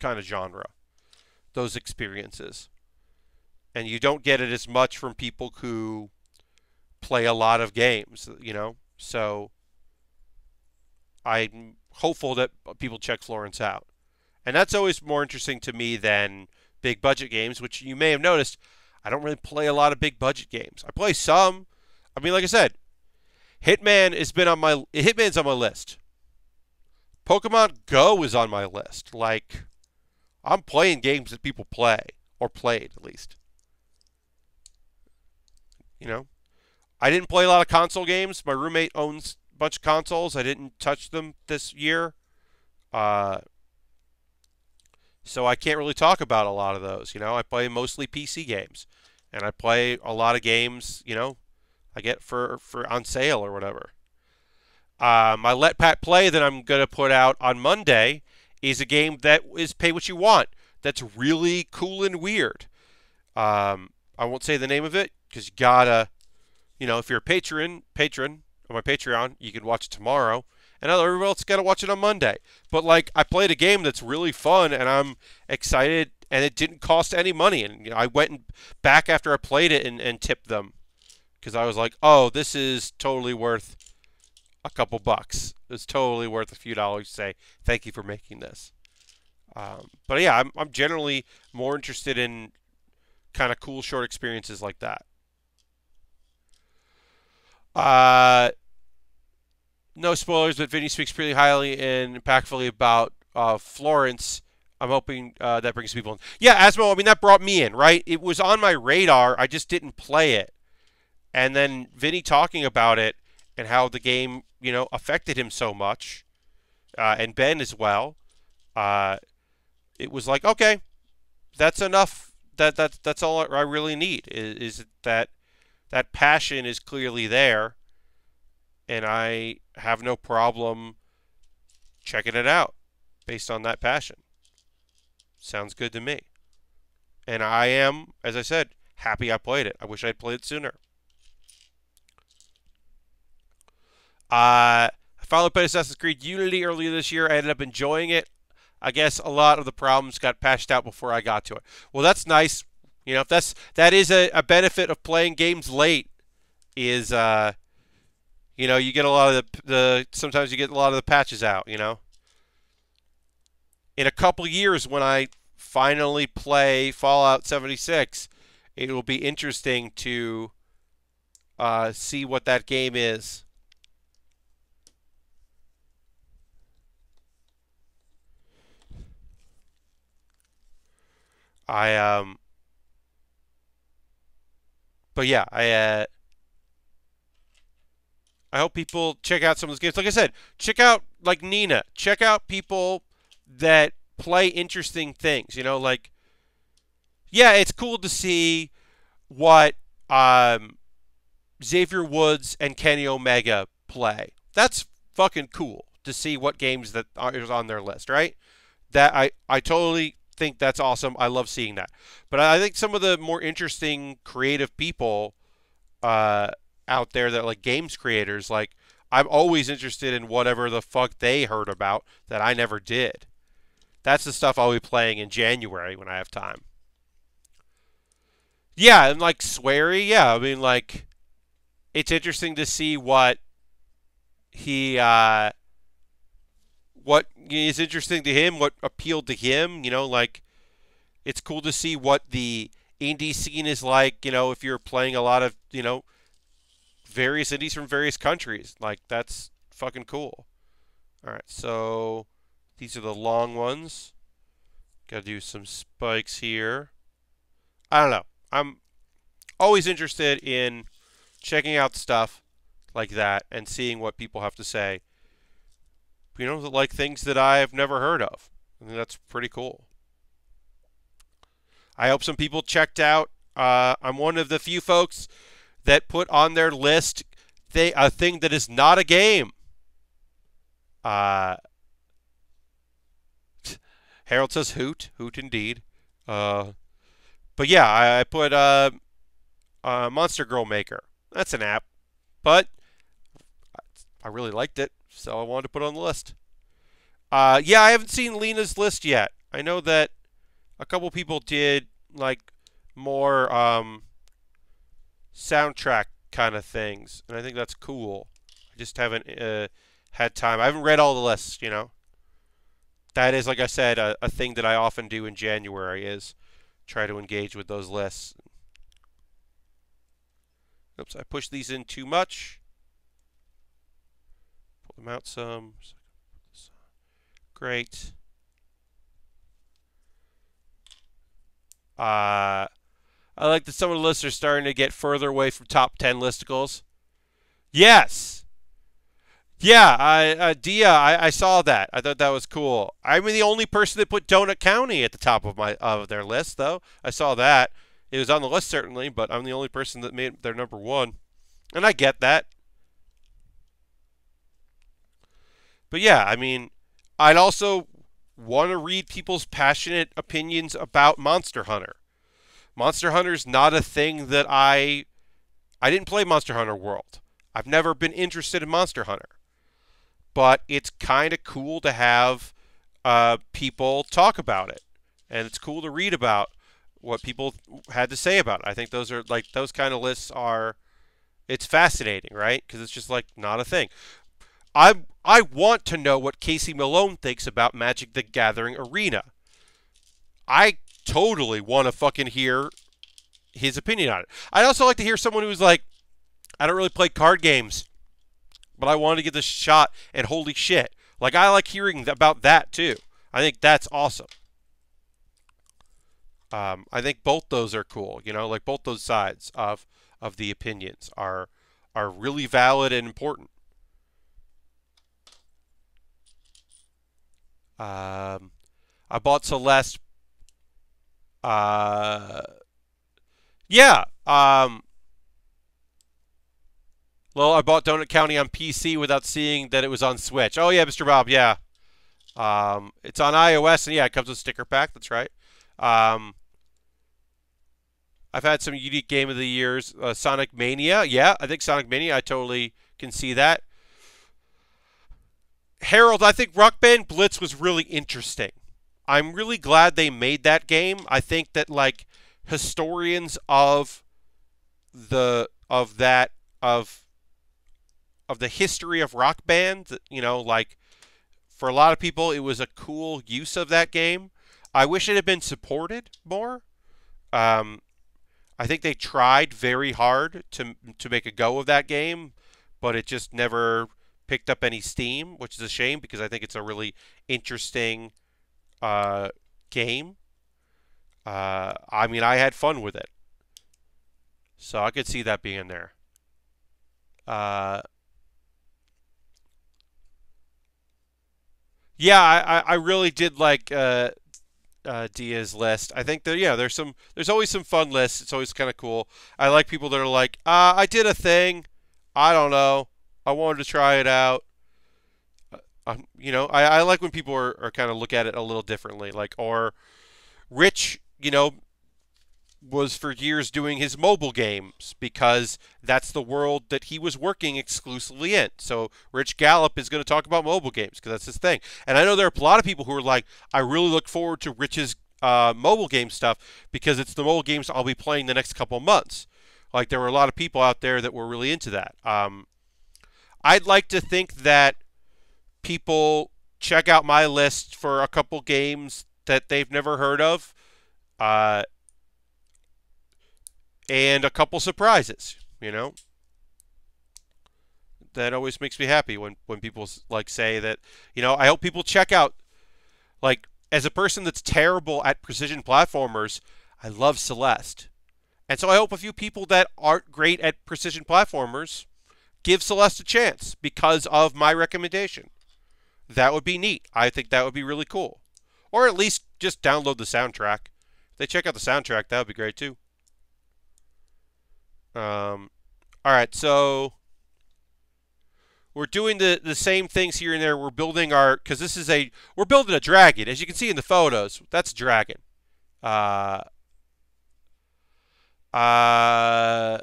Speaker 1: kind of genre, those experiences. and you don't get it as much from people who play a lot of games, you know. So I'm hopeful that people check Florence out. And that's always more interesting to me than big budget games, which you may have noticed I don't really play a lot of big budget games. I play some. I mean, like I said, Hitman has been on my Hitman's on my list. Pokemon Go is on my list. Like I'm playing games that people play or played at least. You know, I didn't play a lot of console games. My roommate owns a bunch of consoles. I didn't touch them this year. Uh, so I can't really talk about a lot of those. You know, I play mostly PC games, and I play a lot of games. You know, I get for for on sale or whatever. My Let Pat Play that I'm gonna put out on Monday is a game that is pay what you want. That's really cool and weird. Um, I won't say the name of it because you gotta, you know, if you're a patron, patron on my Patreon, you can watch it tomorrow, and everyone else got to watch it on Monday. But like, I played a game that's really fun, and I'm excited, and it didn't cost any money, and you know, I went back after I played it and, and tipped them because I was like, oh, this is totally worth a couple bucks. It's totally worth a few dollars to say thank you for making this. Um, but yeah, I'm, I'm generally more interested in kind of cool short experiences like that. Uh, no spoilers, but Vinny speaks pretty highly and impactfully about uh, Florence. I'm hoping uh, that brings people in. Yeah, Asmo, I mean, that brought me in, right? It was on my radar. I just didn't play it. And then Vinny talking about it and how the game, you know, affected him so much, uh, and Ben as well. Uh, it was like, okay, that's enough. That that that's all I really need is, is that that passion is clearly there, and I have no problem checking it out based on that passion. Sounds good to me. And I am, as I said, happy I played it. I wish I'd played it sooner. Uh, I finally played Assassin's Creed Unity earlier this year. I ended up enjoying it. I guess a lot of the problems got patched out before I got to it. Well, that's nice. You know, if that's that is a, a benefit of playing games late is uh, you know, you get a lot of the, the sometimes you get a lot of the patches out, you know. In a couple years when I finally play Fallout 76, it will be interesting to uh, see what that game is I um but yeah, I uh I hope people check out some of those games. Like I said, check out like Nina. Check out people that play interesting things. You know, like yeah, it's cool to see what um, Xavier Woods and Kenny Omega play. That's fucking cool to see what games that are on their list, right? That I I totally think that's awesome. I love seeing that. But I think some of the more interesting creative people uh, out there that like games creators, like I'm always interested in whatever the fuck they heard about that I never did. That's the stuff I'll be playing in January when I have time. Yeah, and like Swery, yeah, I mean like it's interesting to see what he uh what is interesting to him, what appealed to him. You know, like it's cool to see what the indie scene is like. You know, if you're playing a lot of you know various indies from various countries, like that's fucking cool. All right, so these are the long ones. Got to do some spikes here. I don't know. I'm always interested in checking out stuff like that and seeing what people have to say you know, like things that I have never heard of. I think that's pretty cool. I hope some people checked out. Uh, I'm one of the few folks that put on their list they, a thing that is not a game. Uh, Harold says hoot, hoot indeed. Uh, but yeah, I, I put uh, uh, Monster Girl Maker. That's an app, but I really liked it so I wanted to put on the list. Uh, yeah, I haven't seen Lena's list yet. I know that a couple people did like more um, soundtrack kind of things, and I think that's cool. I just haven't uh, had time. I haven't read all the lists, you know. That is, like I said, a, a thing that I often do in January is try to engage with those lists. Oops, I pushed these in too much. Them out some. Great. Uh, I like that some of the lists are starting to get further away from top 10 listicles. Yes. Yeah, I uh, Dia, I, I saw that. I thought that was cool. I'm the only person that put Donut County at the top of my of their list, though. I saw that. It was on the list certainly, but I'm the only person that made their number one, and I get that. But yeah, I mean, I'd also want to read people's passionate opinions about Monster Hunter. Monster Hunter's not a thing that I I didn't play Monster Hunter World. I've never been interested in Monster Hunter. But it's kind of cool to have uh, people talk about it. And it's cool to read about what people had to say about it. I think those are like those kind of lists are it's fascinating, right? Because it's just like not a thing. I I want to know what Casey Malone thinks about Magic the Gathering Arena. I totally want to fucking hear his opinion on it. I'd also like to hear someone who's like, I don't really play card games, but I wanted to get this shot, and holy shit. Like, I like hearing about that too. I think that's awesome. Um, I think both those are cool. You know, like both those sides of of the opinions are are really valid and important. Um, I bought Celeste uh, yeah. Um, well, I bought Donut County on PC without seeing that it was on Switch. Oh yeah, Mr. Bob. Yeah. Um, it's on iOS, and yeah, it comes with sticker pack. That's right. Um, I've had some unique game of the years. Uh, Sonic Mania. Yeah, I think Sonic Mania. I totally can see that. Harold, I think Rock Band Blitz was really interesting. I'm really glad they made that game. I think that like historians of the of that of of the history of rock band, you know, like for a lot of people it was a cool use of that game. I wish it had been supported more. Um, I think they tried very hard to to make a go of that game, but it just never picked up any steam, which is a shame because I think it's a really interesting uh, game. Uh, I mean, I had fun with it. So I could see that being there. Uh, yeah, I, I really did like uh, uh, Dia's list. I think that yeah, there's some there's always some fun lists. It's always kind of cool. I like people that are like, uh, I did a thing. I don't know. I wanted to try it out um, you know, I, I like when people are, are kind of look at it a little differently. Like, or Rich, you know, was for years doing his mobile games because that's the world that he was working exclusively in. So Rich Gallup is going to talk about mobile games because that's his thing. And I know there are a lot of people who are like, I really look forward to Rich's uh, mobile game stuff because it's the mobile games I'll be playing the next couple months. Like there were a lot of people out there that were really into that. Um, I'd like to think that people check out my list for a couple games that they've never heard of, uh, and a couple surprises. You know, that always makes me happy when when people like say that. You know, I hope people check out. Like as a person that's terrible at precision platformers, I love Celeste. And so I hope a few people that aren't great at precision platformers give Celeste a chance because of my recommendation. That would be neat. I think that would be really cool. Or at least just download the soundtrack. If they check out the soundtrack, that would be great too. Um, all right, so we're doing the, the same things here and there. We're building our, because this is a, we're building a dragon. As you can see in the photos, that's a dragon. Uh, uh,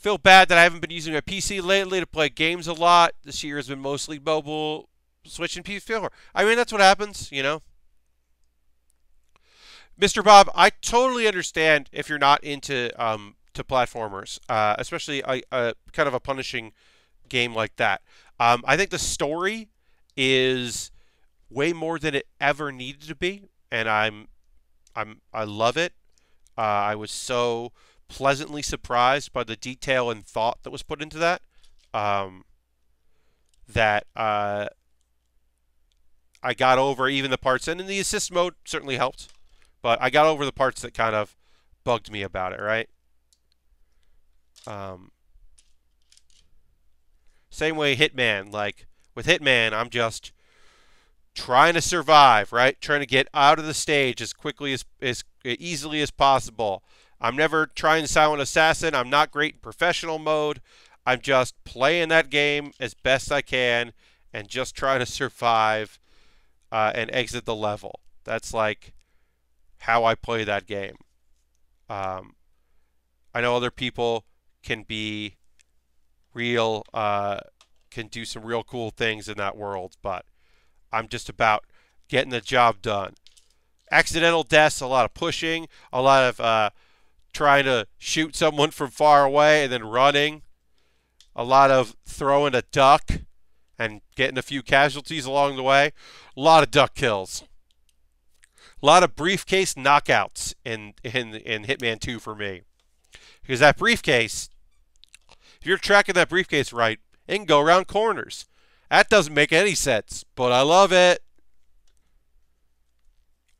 Speaker 1: Feel bad that I haven't been using my PC lately to play games a lot. This year has been mostly mobile, Switch and PS4. I mean, that's what happens, you know. Mr. Bob, I totally understand if you're not into um, to platformers, uh, especially a, a, kind of a punishing game like that. Um, I think the story is way more than it ever needed to be, and I'm I'm I love it. Uh, I was so pleasantly surprised by the detail and thought that was put into that. Um, that uh, I got over even the parts, and in the assist mode certainly helped, but I got over the parts that kind of bugged me about it. Right. Um, same way Hitman, like with Hitman, I'm just trying to survive, right? Trying to get out of the stage as quickly as as easily as possible. I'm never trying to silent assassin. I'm not great in professional mode. I'm just playing that game as best I can and just trying to survive uh, and exit the level. That's like how I play that game. Um, I know other people can be real, uh, can do some real cool things in that world, but I'm just about getting the job done. Accidental deaths, a lot of pushing, a lot of uh, trying to shoot someone from far away and then running, a lot of throwing a duck and getting a few casualties along the way, a lot of duck kills. A lot of briefcase knockouts in, in, in Hitman 2 for me. Because that briefcase, if you're tracking that briefcase right, it can go around corners. That doesn't make any sense, but I love it.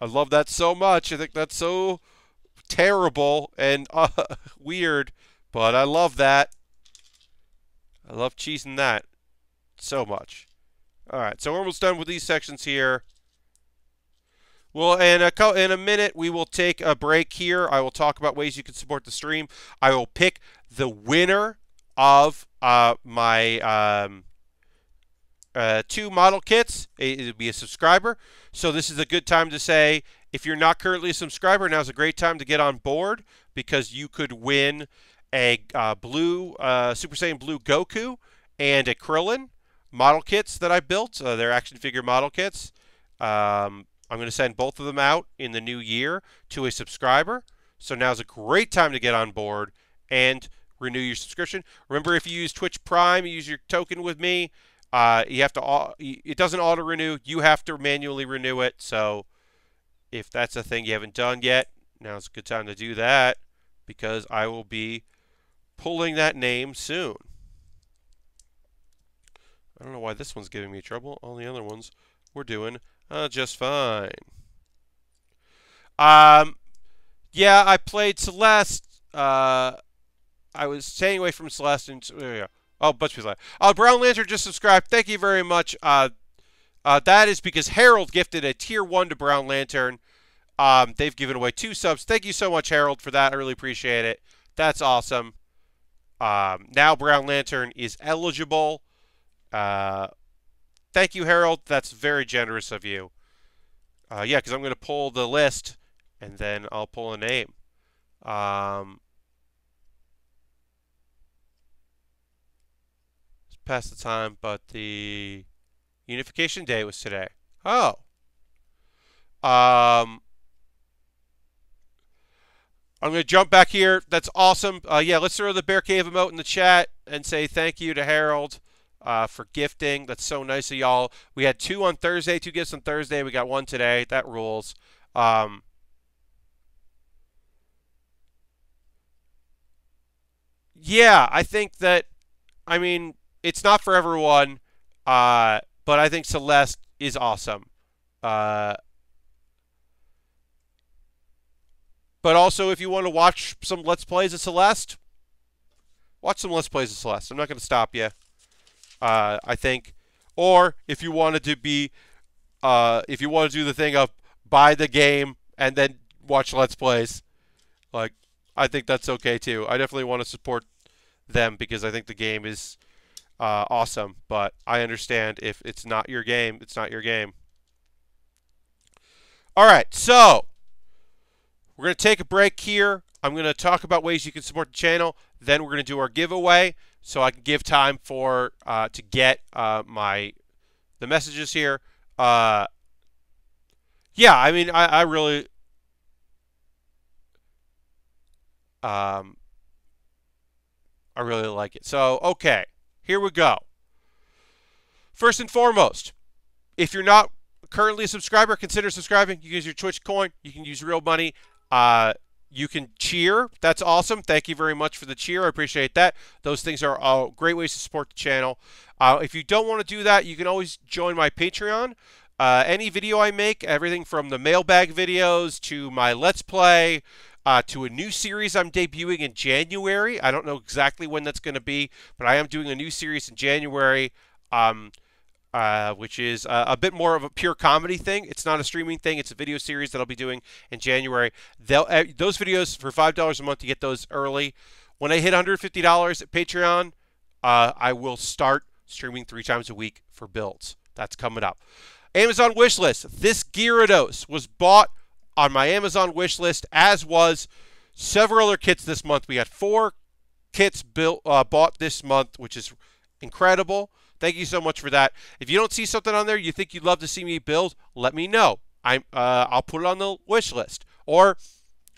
Speaker 1: I love that so much. I think that's so terrible and uh, weird, but I love that. I love cheesing that so much. All right, so we're almost done with these sections here. Well, in a, in a minute, we will take a break here. I will talk about ways you can support the stream. I will pick the winner of uh, my um, uh, two model kits. It'll be a subscriber. So this is a good time to say, if you're not currently a subscriber, now's a great time to get on board because you could win a uh, blue uh, Super Saiyan Blue Goku and a Krillin model kits that I built. Uh, they're action figure model kits. Um, I'm going to send both of them out in the new year to a subscriber. So now's a great time to get on board and renew your subscription. Remember, if you use Twitch Prime, you use your token with me. Uh, you have to. It doesn't auto renew. You have to manually renew it. So, if that's a thing you haven't done yet, now's a good time to do that because I will be pulling that name soon. I don't know why this one's giving me trouble. All the other ones we're doing uh, just fine. Um, yeah, I played Celeste. Uh, I was staying away from Celeste and. Uh, Oh, bunch of people. Uh, Brown Lantern just subscribed. Thank you very much. Uh, uh, that is because Harold gifted a tier one to Brown Lantern. Um, they've given away two subs. Thank you so much, Harold, for that. I really appreciate it. That's awesome. Um, now Brown Lantern is eligible. Uh, thank you, Harold. That's very generous of you. Uh, yeah, because I'm going to pull the list, and then I'll pull a name. Um, past the time, but the unification day was today. Oh. Um, I'm going to jump back here. That's awesome. Uh, yeah, let's throw the Bear Cave emote in the chat and say thank you to Harold uh, for gifting. That's so nice of y'all. We had two on Thursday, two gifts on Thursday. We got one today. That rules. Um, yeah, I think that, I mean, it's not for everyone, uh, but I think Celeste is awesome. Uh, but also, if you want to watch some Let's Plays of Celeste, watch some Let's Plays of Celeste. I'm not going to stop you. Uh, I think, or if you wanted to be, uh, if you want to do the thing of buy the game and then watch Let's Plays, like I think that's okay too. I definitely want to support them because I think the game is uh, awesome. But I understand if it's not your game, it's not your game. All right, so we're going to take a break here. I'm going to talk about ways you can support the channel. Then we're going to do our giveaway, so I can give time for uh, to get uh, my the messages here. Uh, yeah, I mean, I, I really Um, I really like it. So, okay, here we go. First and foremost, if you're not currently a subscriber, consider subscribing. You can use your Twitch coin. You can use real money. Uh, you can cheer. That's awesome. Thank you very much for the cheer. I appreciate that. Those things are all great ways to support the channel. Uh, if you don't want to do that, you can always join my Patreon. Uh, any video I make, everything from the mailbag videos to my Let's Play uh, to a new series I'm debuting in January. I don't know exactly when that's going to be, but I am doing a new series in January. Um, uh, which is uh, a bit more of a pure comedy thing. It's not a streaming thing. It's a video series that I'll be doing in January. They'll uh, those videos for five dollars a month. You get those early. When I hit 150 dollars at Patreon, uh, I will start streaming three times a week for builds. That's coming up. Amazon wish list. This Gyarados was bought on my Amazon wish list, as was several other kits this month. We had four kits built uh, bought this month, which is incredible. Thank you so much for that. If you don't see something on there you think you'd love to see me build, let me know. I'm uh, I'll put it on the wish list. Or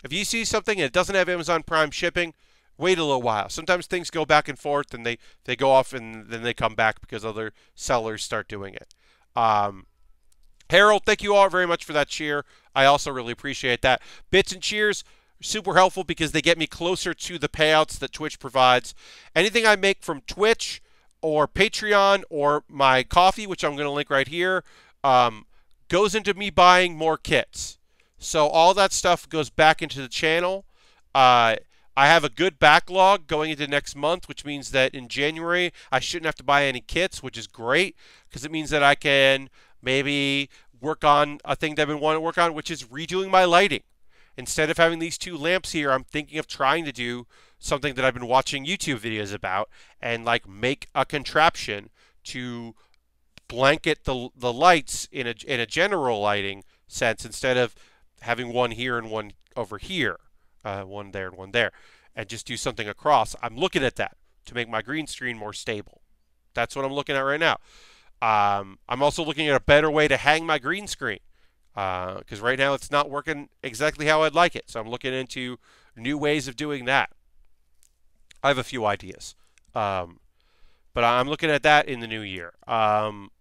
Speaker 1: if you see something and it doesn't have Amazon Prime shipping, wait a little while. Sometimes things go back and forth and they, they go off and then they come back because other sellers start doing it. Um, Harold, thank you all very much for that cheer. I also really appreciate that. Bits and cheers, super helpful because they get me closer to the payouts that Twitch provides. Anything I make from Twitch or Patreon or my Ko-fi, which I'm going to link right here, um, goes into me buying more kits. So all that stuff goes back into the channel. Uh, I have a good backlog going into next month, which means that in January I shouldn't have to buy any kits, which is great because it means that I can maybe work on a thing that I've been wanting to work on, which is redoing my lighting. Instead of having these two lamps here, I'm thinking of trying to do something that I've been watching YouTube videos about and like make a contraption to blanket the the lights in a in a general lighting sense instead of having one here and one over here, uh, one there and one there, and just do something across. I'm looking at that to make my green screen more stable. That's what I'm looking at right now. Um, I'm also looking at a better way to hang my green screen because uh, right now it's not working exactly how I'd like it. So I'm looking into new ways of doing that. I have a few ideas. Um, but I'm looking at that in the new year. Um,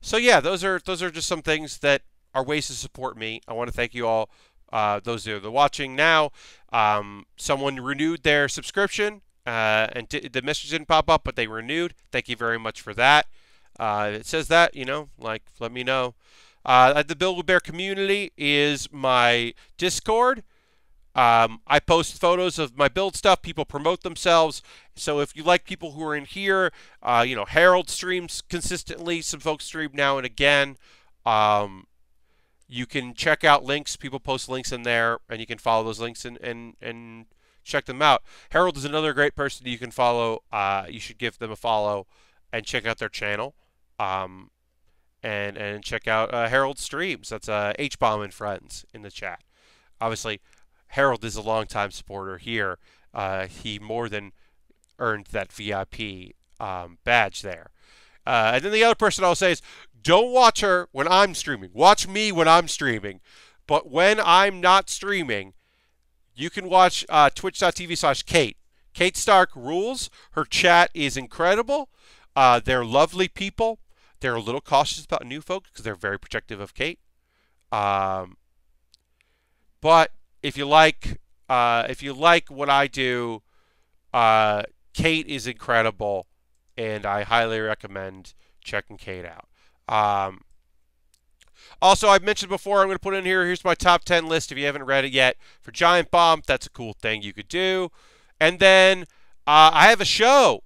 Speaker 1: so yeah, those are those are just some things that are ways to support me. I want to thank you all, uh, those that are watching now. Um, someone renewed their subscription, uh, and the message didn't pop up, but they renewed. Thank you very much for that. Uh, it says that, you know, like let me know. Uh, the Build Baer community is my Discord. Um, I post photos of my build stuff. People promote themselves. So if you like people who are in here, uh, you know, Harold streams consistently. Some folks stream now and again. Um, you can check out links. People post links in there, and you can follow those links and and and check them out. Harold is another great person you can follow. Uh, you should give them a follow and check out their channel. Um, and and check out uh, Harold streams. That's uh, H Bomb and friends in the chat. Obviously, Harold is a longtime supporter here. Uh, he more than earned that VIP um, badge there. Uh, and then the other person I'll say is, don't watch her when I'm streaming. Watch me when I'm streaming. But when I'm not streaming, you can watch uh, twitch.tv slash Kate. Kate Stark rules. Her chat is incredible. Uh, they're lovely people. They're a little cautious about new folks because they're very protective of Kate. Um, but if you like uh, if you like what I do, uh, Kate is incredible, and I highly recommend checking Kate out. Um, also, I've mentioned before, I'm going to put in here, here's my top 10 list if you haven't read it yet. For Giant Bomb, that's a cool thing you could do. And then uh, I have a show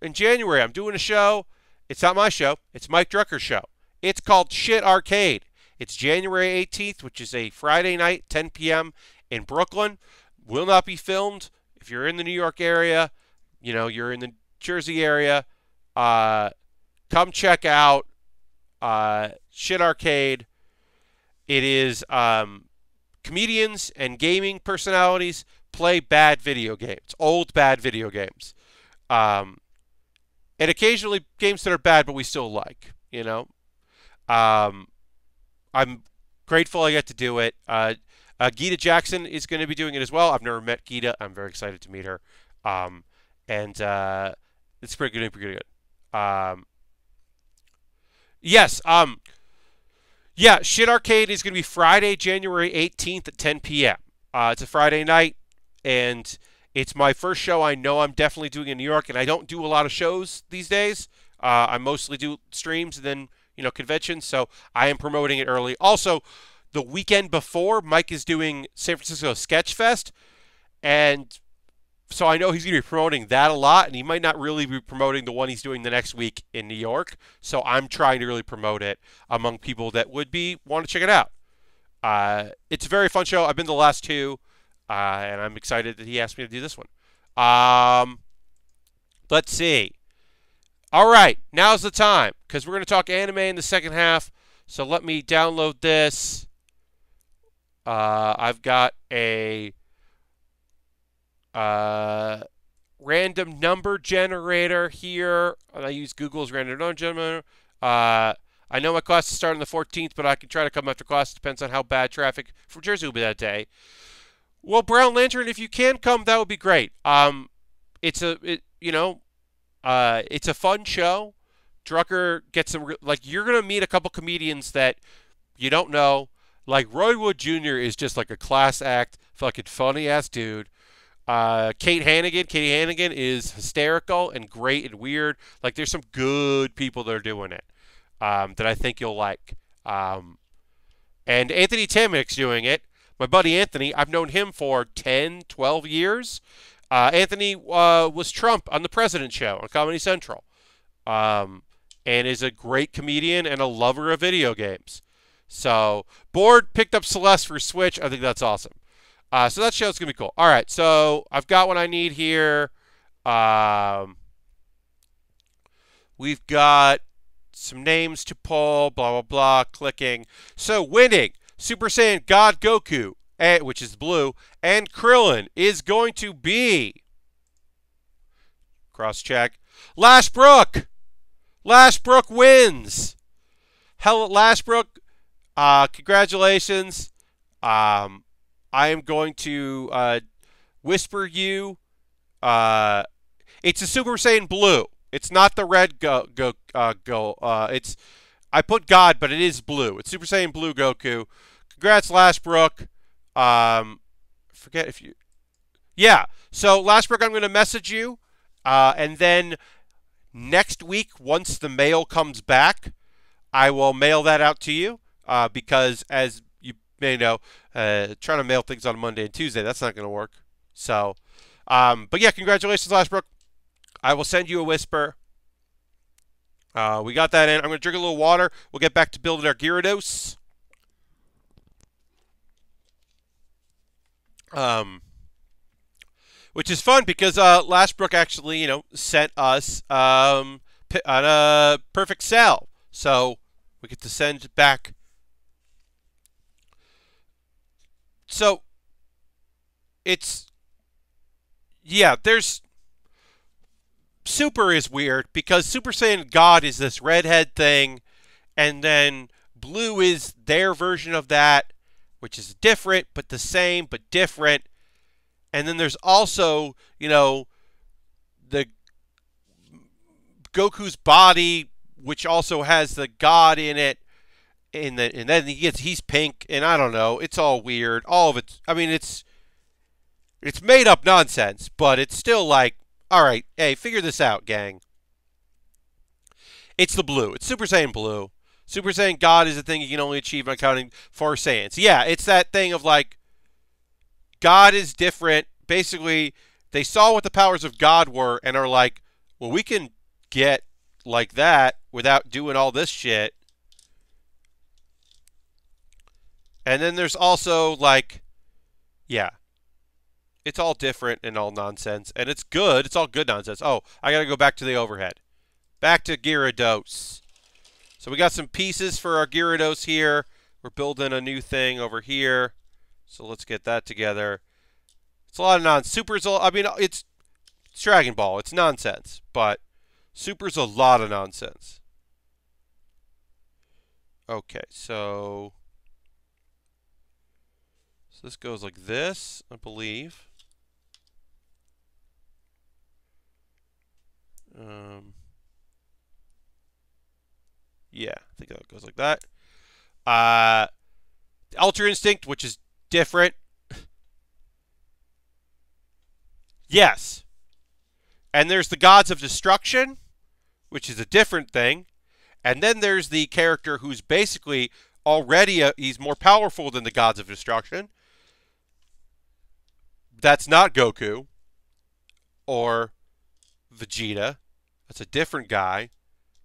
Speaker 1: in January. I'm doing a show. It's not my show, it's Mike Drucker's show. It's called Shit Arcade. It's January 18th, which is a Friday night, 10 p.m in Brooklyn. Will not be filmed. If you're in the New York area, you know, you're in the Jersey area, uh, come check out uh, Shit Arcade. It is um, comedians and gaming personalities play bad video games, old bad video games. Um, and occasionally games that are bad, but we still like, you know. Um, I'm grateful I get to do it. Uh, Uh, Gita Jackson is going to be doing it as well. I've never met Gita. I'm very excited to meet her. Um, and uh, it's pretty good. Pretty good. Um, yes. Um, yeah. Shit Arcade is going to be Friday, January 18th at 10 p.m. Uh, it's a Friday night, and it's my first show. I know I'm definitely doing in New York, and I don't do a lot of shows these days. Uh, I mostly do streams and then you know conventions, so I am promoting it early. Also, the weekend before, Mike is doing San Francisco Sketch Fest, and so I know he's going to be promoting that a lot, and he might not really be promoting the one he's doing the next week in New York. So I'm trying to really promote it among people that would be want to check it out. Uh, it's a very fun show. I've been to the last two, uh, and I'm excited that he asked me to do this one. Um, let's see. All right, now's the time because we're going to talk anime in the second half. So let me download this. Uh, I've got a uh, random number generator here. I use Google's random number generator. Uh, I know my class is starting the 14th, but I can try to come after class. Depends on how bad traffic from Jersey will be that day. Well, Brown Lantern, if you can come, that would be great. Um, it's a, it, you know, uh, it's a fun show. Drucker gets some, like, you're going to meet a couple comedians that you don't know. Like, Roy Wood Jr. is just like a class act, fucking funny ass dude. Uh, Kate Hannigan, Katie Hannigan is hysterical and great and weird. Like, there's some good people that are doing it um, that I think you'll like. Um, and Anthony Atamanuik's doing it. My buddy Anthony, I've known him for 10, 12 years. Uh, Anthony uh, was Trump on the President Show on Comedy Central, um, and is a great comedian and a lover of video games. So, Board picked up Celeste for Switch. I think that's awesome. Uh, so that show's gonna be cool. All right, so I've got what I need here. Um, we've got some names to pull. Blah blah blah. Clicking. So winning Super Saiyan God Goku, and, which is blue, and Krillin is going to be. Cross check. Lashbrook. Lashbrook wins. Hell, Lashbrook. Uh, congratulations. Um, I am going to uh, whisper you. Uh, it's a Super Saiyan Blue. It's not the red go go uh, go. Uh, it's I put God, but it is blue. It's Super Saiyan Blue Goku. Congrats, Lashbrook. Um, forget if you. Yeah. So Lashbrook, I'm going to message you, uh, and then next week, once the mail comes back, I will mail that out to you. Uh, because as you may know, uh, trying to mail things on Monday and Tuesday, that's not going to work. So, um, but yeah, congratulations, Lashbrook. I will send you a whisper. Uh, we got that in. I'm going to drink a little water. We'll get back to building our Gyarados. Um, which is fun because uh, Lashbrook actually, you know, sent us um, on a perfect cell. So we get to send back So it's yeah, there's Super is weird because Super Saiyan God is this redhead thing, and then Blue is their version of that, which is different but the same but different. And then there's also, you know, the Goku's body, which also has the God in it, and then and then he gets he's pink and I don't know. It's all weird. All of it. I mean, it's it's made up nonsense, but it's still like, all right, hey, figure this out, gang. It's the blue. It's Super Saiyan blue. Super Saiyan God is a thing you can only achieve by counting four Saiyans. Yeah, it's that thing of like God is different. Basically, they saw what the powers of God were and are like, well, we can get like that without doing all this shit And then there's also like, yeah, it's all different and all nonsense, and it's good. It's all good nonsense. Oh, I gotta go back to the overhead. Back to Gyarados. So we got some pieces for our Gyarados here. We're building a new thing over here. So let's get that together. It's a lot of non supers. I mean, it's, it's Dragon Ball. It's nonsense, but super's a lot of nonsense. Okay, so so this goes like this, I believe. Um, yeah, I think that goes like that. Uh, Ultra Instinct, which is different. yes. And there's the Gods of Destruction, which is a different thing. And then there's the character who's basically already a, he's more powerful than the Gods of Destruction. That's not Goku or Vegeta. That's a different guy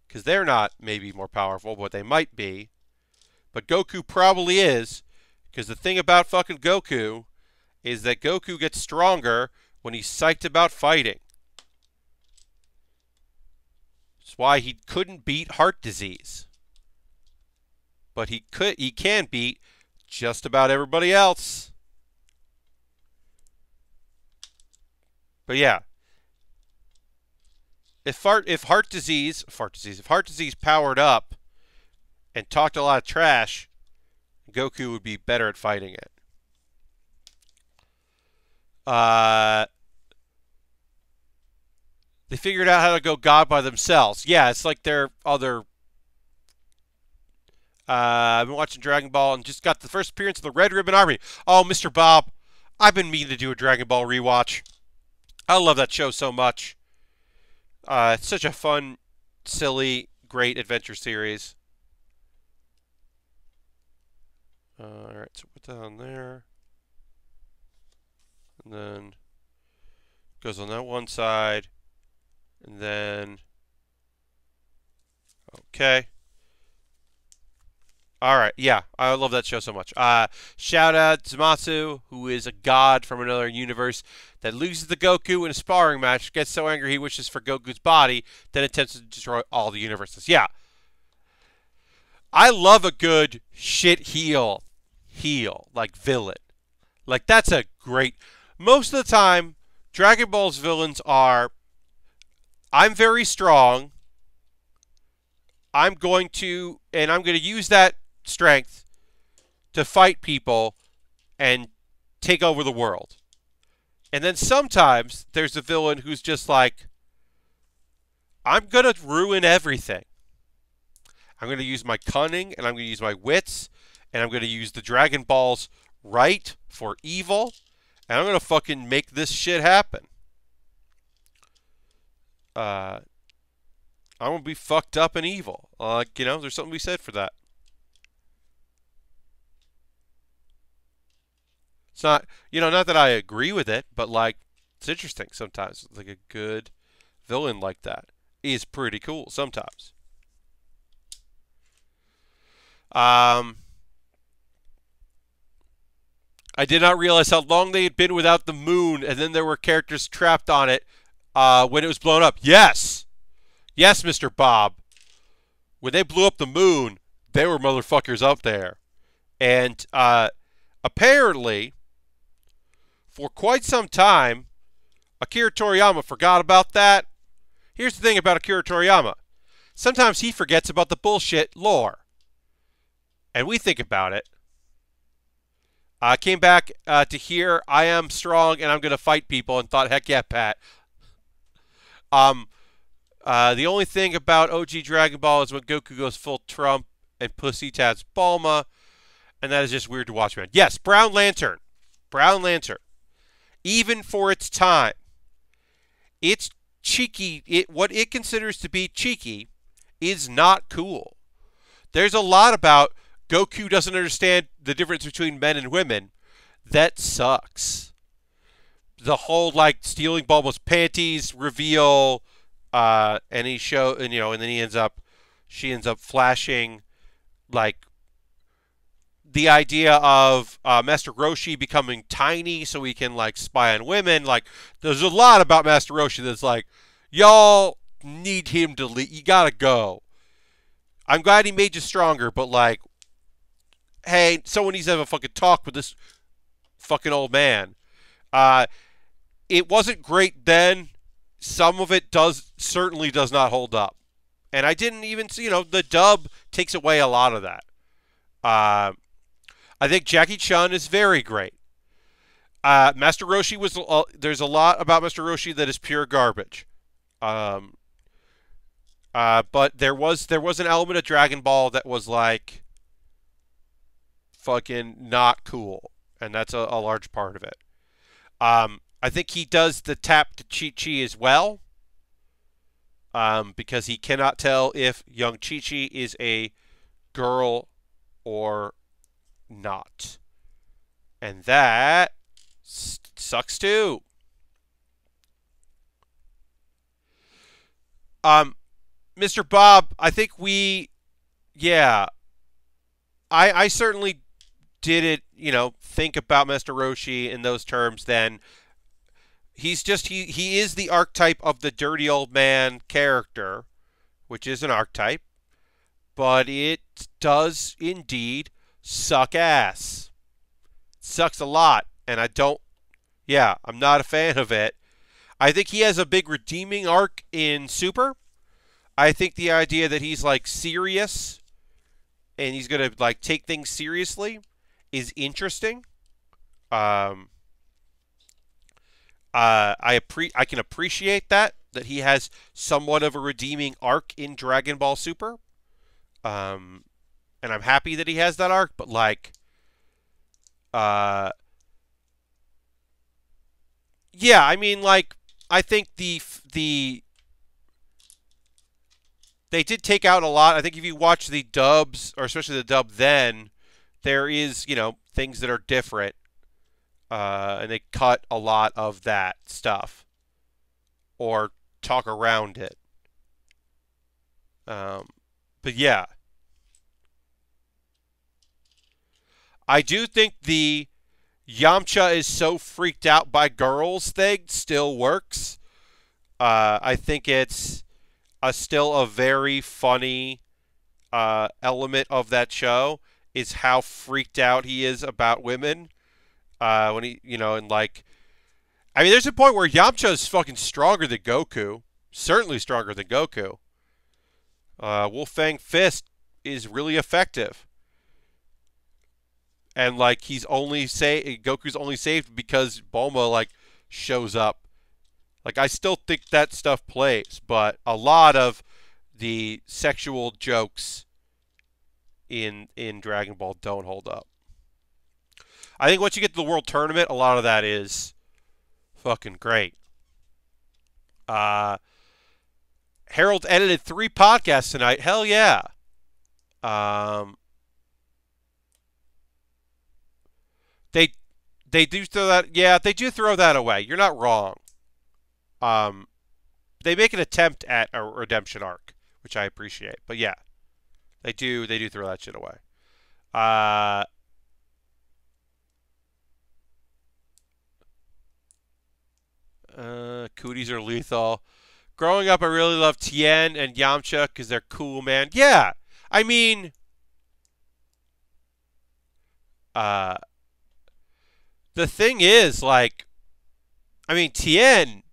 Speaker 1: because they're not maybe more powerful, but they might be. But Goku probably is because the thing about fucking Goku is that Goku gets stronger when he's psyched about fighting. That's why he couldn't beat heart disease. But he could he can beat just about everybody else. But yeah. If heart if heart disease heart disease if heart disease powered up and talked a lot of trash, Goku would be better at fighting it. Uh, they figured out how to go God by themselves. Yeah, it's like their other. Uh, I've been watching Dragon Ball and just got the first appearance of the Red Ribbon Army. Oh, Mr. Bob, I've been meaning to do a Dragon Ball rewatch. I love that show so much. Uh, it's such a fun, silly, great adventure series. Uh, all right, so put that on there. And then goes on that one side. And then, okay. All right, yeah, I love that show so much. Uh, shout out Zamasu, who is a god from another universe that loses the Goku in a sparring match, gets so angry he wishes for Goku's body, then attempts to destroy all the universes. Yeah. I love a good shit heel, heel, like villain. Like, that's a great. Most of the time, Dragon Ball's villains are I'm very strong. I'm going to, and I'm going to use that strength to fight people and take over the world. And then sometimes there's a villain who's just like, I'm going to ruin everything. I'm going to use my cunning and I'm going to use my wits and I'm going to use the Dragon Ball's right for evil and I'm going to fucking make this shit happen uh, I'm gonna be fucked up and evil. Like you know, there's something to be said for that. It's not, you know, not that I agree with it, but like it's interesting sometimes. Like a good villain like that is pretty cool sometimes. Um, I did not realize how long they had been without the moon, and then there were characters trapped on it uh, when it was blown up. Yes. Yes, Mr. Bob. When they blew up the moon, there were motherfuckers up there. And uh, apparently, for quite some time, Akira Toriyama forgot about that. Here's the thing about Akira Toriyama sometimes he forgets about the bullshit lore. And we think about it. I came back uh, to hear I am strong and I'm going to fight people and thought, heck yeah, Pat, um, uh, the only thing about OG Dragon Ball is when Goku goes full Trump and Pussy tats Bulma, and that is just weird to watch, man. Yes, Brown Lantern. Brown Lantern. Even for its time, it's cheeky. It what it considers to be cheeky is not cool. There's a lot about Goku doesn't understand the difference between men and women. That sucks the whole like stealing Bulma's panties reveal, uh, and he show and you know, and then he ends up, she ends up flashing, like the idea of uh, Master Roshi becoming tiny so he can like spy on women. Like, there's a lot about Master Roshi that's like, y'all need him to leave. You gotta go. I'm glad he made you stronger, but like, hey, someone needs to have a fucking talk with this fucking old man. Uh, it wasn't great then. Some of it does certainly does not hold up. And I didn't even see, you know, the dub takes away a lot of that. Uh, I think Jackie Chun is very great. Uh, Master Roshi was uh, there's a lot about Master Roshi that is pure garbage. Um, uh, but there was there was an element of Dragon Ball that was like fucking not cool, and that's a, a large part of it. Um, I think he does the tap to Chi Chi as well, um, because he cannot tell if young Chi Chi is a girl or not, and that sucks too. Um, Mr. Bob, I think we, yeah, I I certainly did it. You know, think about Mr. Roshi in those terms. Then he's just he he is the archetype of the dirty old man character, which is an archetype, but it does indeed suck ass. Sucks a lot, and I don't. Yeah, I'm not a fan of it. I think he has a big redeeming arc in Super. I think the idea that he's like serious and he's gonna like take things seriously is interesting. Um, uh, I appre- I can appreciate that that he has somewhat of a redeeming arc in Dragon Ball Super. Um, and I'm happy that he has that arc, but like, uh, yeah, I mean, like, I think the the they did take out a lot. I think if you watch the dubs, or especially the dub then, there is, you know, things that are different. Uh, and they cut a lot of that stuff. Or talk around it. Um, but yeah. I do think the Yamcha is so freaked out by girls thing still works. Uh, I think it's a still a very funny uh, element of that show is how freaked out he is about women. Uh, when he, you know, and like, I mean, there's a point where Yamcha is fucking stronger than Goku. Certainly stronger than Goku. Uh, Wolf Fang Fist is really effective. And like he's only say Goku's only saved because Bulma like shows up like I still think that stuff plays, but a lot of the sexual jokes in in Dragon Ball don't hold up. I think once you get to the World Tournament, a lot of that is fucking great. Uh, Harold edited three podcasts tonight. Hell yeah. Um, they they do throw that. Yeah, they do throw that away. You're not wrong. Um, they make an attempt at a redemption arc, which I appreciate. But yeah, they do they do throw that shit away. Uh, uh, cooties are lethal. Growing up, I really loved Tien and Yamcha because they're cool, man. Yeah, I mean, uh, the thing is, like, I mean, Tien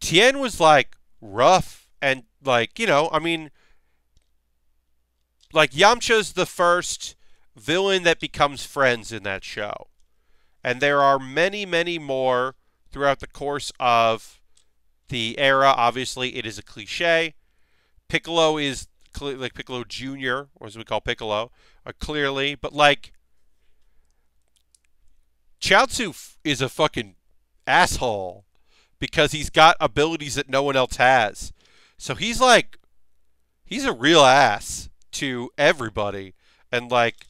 Speaker 1: Tien was like rough and like, you know, I mean, like Yamcha's the first villain that becomes friends in that show. And there are many, many more throughout the course of the era. Obviously, it is a cliche. Piccolo is like Piccolo Jr., or as we call Piccolo, uh, clearly, but like Chaozu is a fucking asshole because he's got abilities that no one else has. So he's like, he's a real ass to everybody. And like,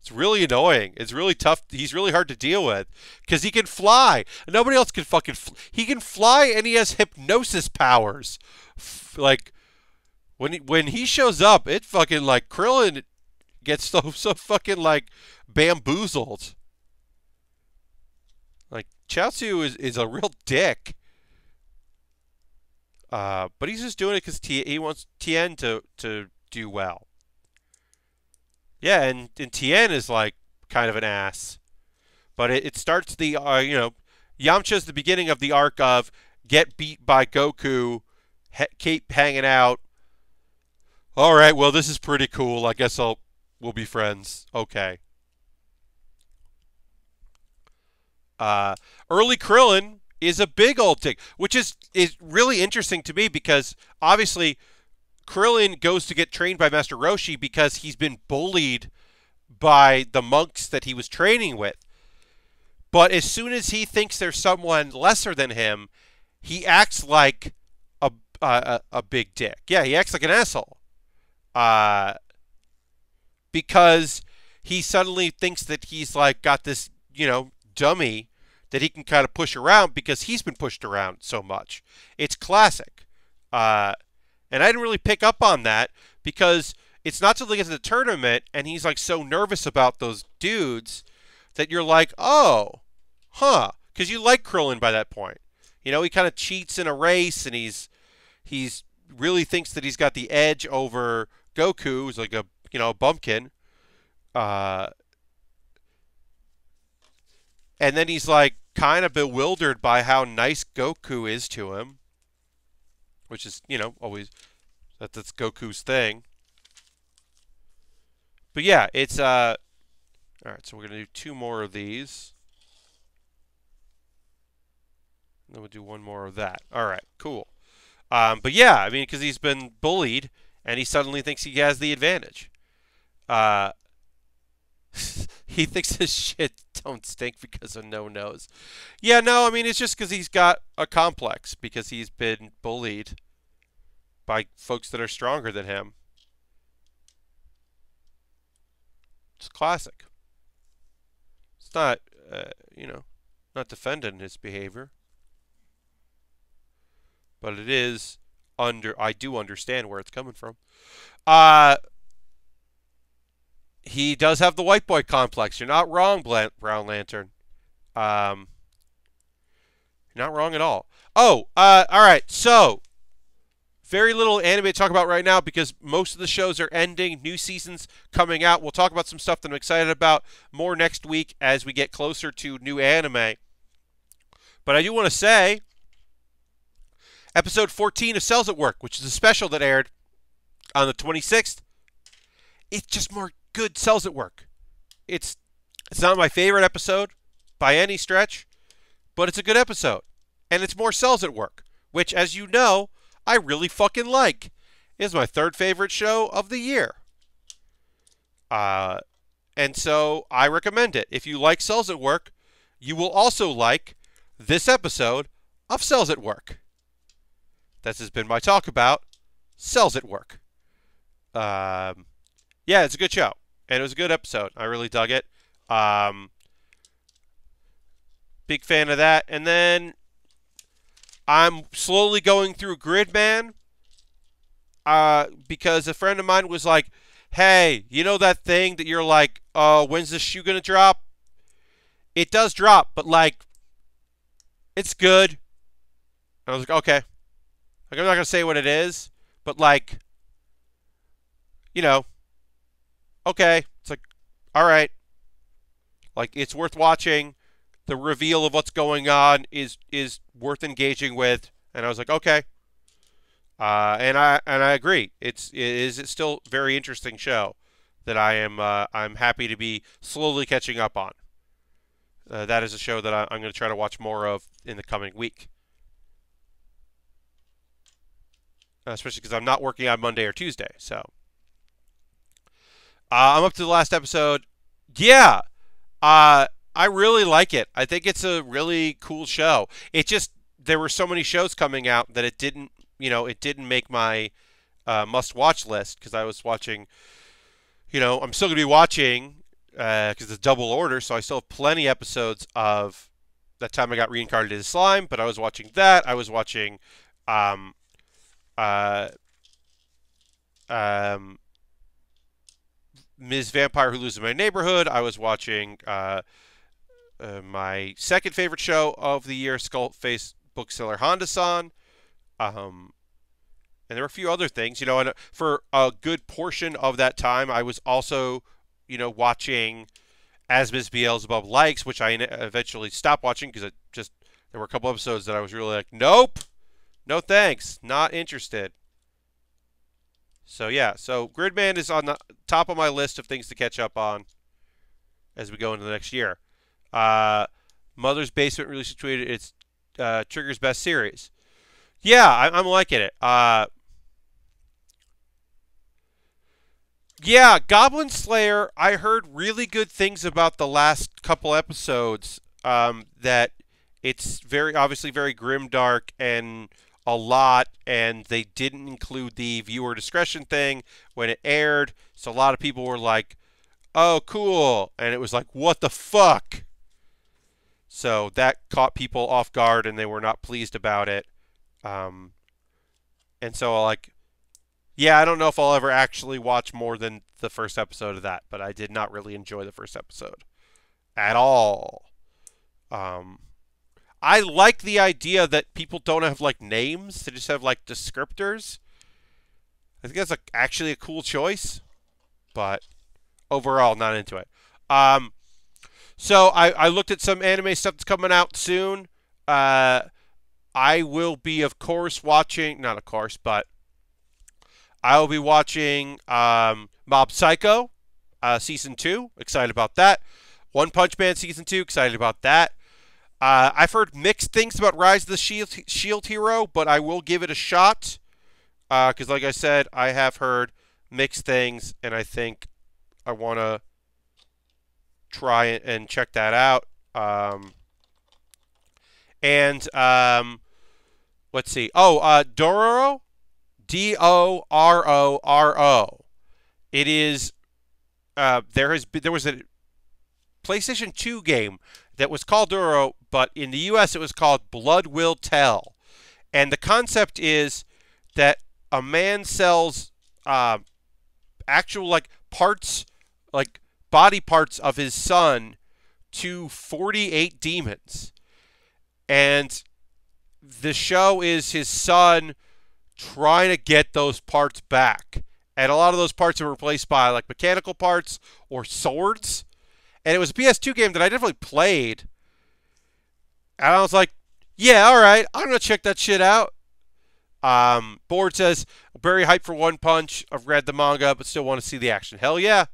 Speaker 1: it's really annoying. It's really tough. He's really hard to deal with because he can fly. Nobody else can fucking. Fl- he can fly and he has hypnosis powers. F- like when he, when he shows up, it fucking like Krillin gets so so fucking like bamboozled. Chaozu is is a real dick. Uh, but he's just doing it because he wants Tien to, to do well. Yeah, and, and Tien is like kind of an ass. But it, it starts the, uh, you know, Yamcha's the beginning of the arc of get beat by Goku, ha- keep hanging out. All right, well, this is pretty cool. I guess I'll we'll be friends. Okay. Uh, early Krillin is a big old dick, which is is really interesting to me because obviously Krillin goes to get trained by Master Roshi because he's been bullied by the monks that he was training with. But as soon as he thinks there's someone lesser than him, he acts like a a, a big dick. Yeah, he acts like an asshole. Uh, because he suddenly thinks that he's like got this, you know, dummy that he can kind of push around because he's been pushed around so much. It's classic. Uh, and I didn't really pick up on that because it's not till they get to the tournament and he's like so nervous about those dudes that you're like, oh, huh, because you like Krillin by that point. You know, he kind of cheats in a race and he's he's really thinks that he's got the edge over Goku, who's like a you know a bumpkin. Uh, and then he's like kind of bewildered by how nice Goku is to him, which is you know always that that's Goku's thing. But yeah, it's uh all right, so we're going to do two more of these. And then we'll do one more of that. All right, cool. Um, but yeah, I mean, because he's been bullied, and he suddenly thinks he has the advantage. Uh, he thinks his shit don't stink because of no nose. Yeah, no, I mean, it's just because he's got a complex because he's been bullied by folks that are stronger than him. It's classic. It's not, uh, you know, not defending his behavior. But it is under, I do understand where it's coming from. Uh, he does have the white boy complex. You're not wrong, Brown Lantern. Um, you're not wrong at all. Oh, uh, all right. So very little anime to talk about right now because most of the shows are ending. New seasons coming out. We'll talk about some stuff that I'm excited about more next week as we get closer to new anime. But I do want to say episode 14 of Cells at Work, which is a special that aired on the 26th. It's just more good Cells at Work. It's it's not my favorite episode by any stretch, but it's a good episode. And it's more Cells at Work, which as you know, I really fucking like. It's my third favorite show of the year. Uh, and so I recommend it. If you like Cells at Work, you will also like this episode of Cells at Work. This has been my talk about Cells at Work. Um, yeah, it's a good show. And it was a good episode. I really dug it. Um, big fan of that. And then I'm slowly going through Gridman uh, because a friend of mine was like, hey, you know that thing that you're like, oh, when's this shoe going to drop? It does drop, but like, it's good. I was like, okay. Like, I'm not going to say what it is, but like, you know, okay. It's like, all right. Like, it's worth watching the reveal of what's going on is is worth engaging with. And I was like, okay. Uh, and I and I agree. It's it is it's still very interesting show that I am uh, I'm happy to be slowly catching up on. Uh, that is a show that I, am going to try to watch more of in the coming week. especially because I'm not working on Monday or Tuesday. So uh, I'm up to the last episode. Yeah, uh, I really like it. I think it's a really cool show. It just there were so many shows coming out that it didn't, you know, it didn't make my uh, must-watch list because I was watching. You know, I'm still gonna be watching because uh, it's double order, so I still have plenty episodes of that time I got reincarnated as slime. But I was watching that. I was watching, um, uh, um, Ms. Vampire Who Lives in My Neighborhood. I was watching. Uh, uh, my second favorite show of the year, Skull Face Bookseller Honda San. Um, and there were a few other things, you know, and for a good portion of that time, I was also, you know, watching As Miss Beelzebub Likes, which I eventually stopped watching because it just, there were a couple episodes that I was really like, nope, no thanks, not interested. So yeah, so Gridman is on the top of my list of things to catch up on as we go into the next year. Uh, Mother's Basement recently tweeted it's uh, Trigger's best series. Yeah, I, am liking it. Uh, yeah, Goblin Slayer. I heard really good things about the last couple episodes. Um, that it's very obviously very grim, dark, and a lot. And they didn't include the viewer discretion thing when it aired, so a lot of people were like, "Oh, cool," and it was like, "What the fuck." So that caught people off guard, and they were not pleased about it. Um, and so, like, yeah, I don't know if I'll ever actually watch more than the first episode of that, but I did not really enjoy the first episode at all. Um, I like the idea that people don't have like names; they just have like descriptors. I think that's a, actually a cool choice, but overall, not into it. Um, so I, I looked at some anime stuff that's coming out soon. Uh, I will be, of course, watching, not of course, but I will be watching um, Mob Psycho uh, Season 2. Excited about that. One Punch Man Season 2. Excited about that. Uh, I've heard mixed things about Rise of the Shield, Shield Hero, but I will give it a shot. Because, uh, like I said, I have heard mixed things, and I think I want to try and check that out. Um, and um, let's see. Oh, uh, Dororo, D O R O R O. It is. Uh, there has been there was a PlayStation 2 game that was called Dororo, but in the U.S. it was called Blood Will Tell, and the concept is that a man sells uh, actual like parts, like body parts of his son to 48 demons. And the show is his son trying to get those parts back. And a lot of those parts are replaced by like mechanical parts or swords. And it was a PS2 game that I definitely played. And I was like, yeah, all right, I'm going to check that shit out. Um, Board says, very hyped for One Punch. I've read the manga, but still want to see the action. Hell yeah.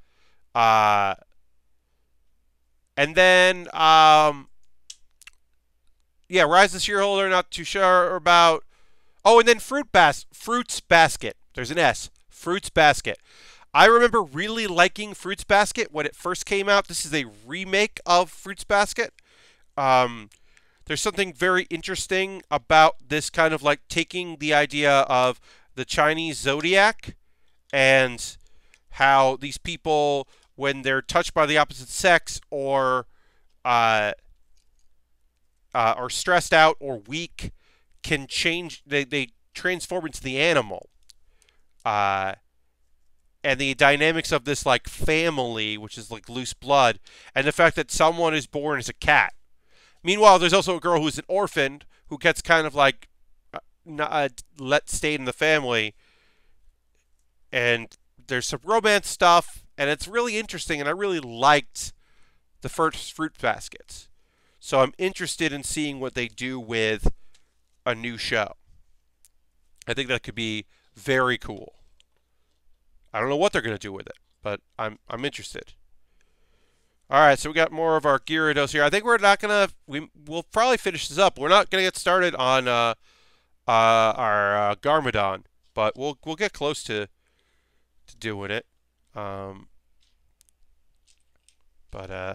Speaker 1: Uh, and then, um, yeah, Rise of the Shield Hero, not too sure about. Oh, and then Fruit Bas- Fruits Basket. There's an S. Fruits Basket. I remember really liking Fruits Basket when it first came out. This is a remake of Fruits Basket. Um, there's something very interesting about this kind of like taking the idea of the Chinese zodiac and how these people when they're touched by the opposite sex or uh, uh, or stressed out or weak can change they, they transform into the animal. Uh, and the dynamics of this like family which is like loose blood and the fact that someone is born as a cat meanwhile there's also a girl who's an orphan who gets kind of like uh, not, uh, let stay in the family and there's some romance stuff and it's really interesting, and I really liked the first fruit baskets. So I'm interested in seeing what they do with a new show. I think that could be very cool. I don't know what they're going to do with it, but I'm I'm interested. All right, so we got more of our Gyarados here. I think we're not gonna we we'll probably finish this up. We're not gonna get started on uh, uh, our uh, Garmadon, but we'll we'll get close to to doing it. Um, but uh,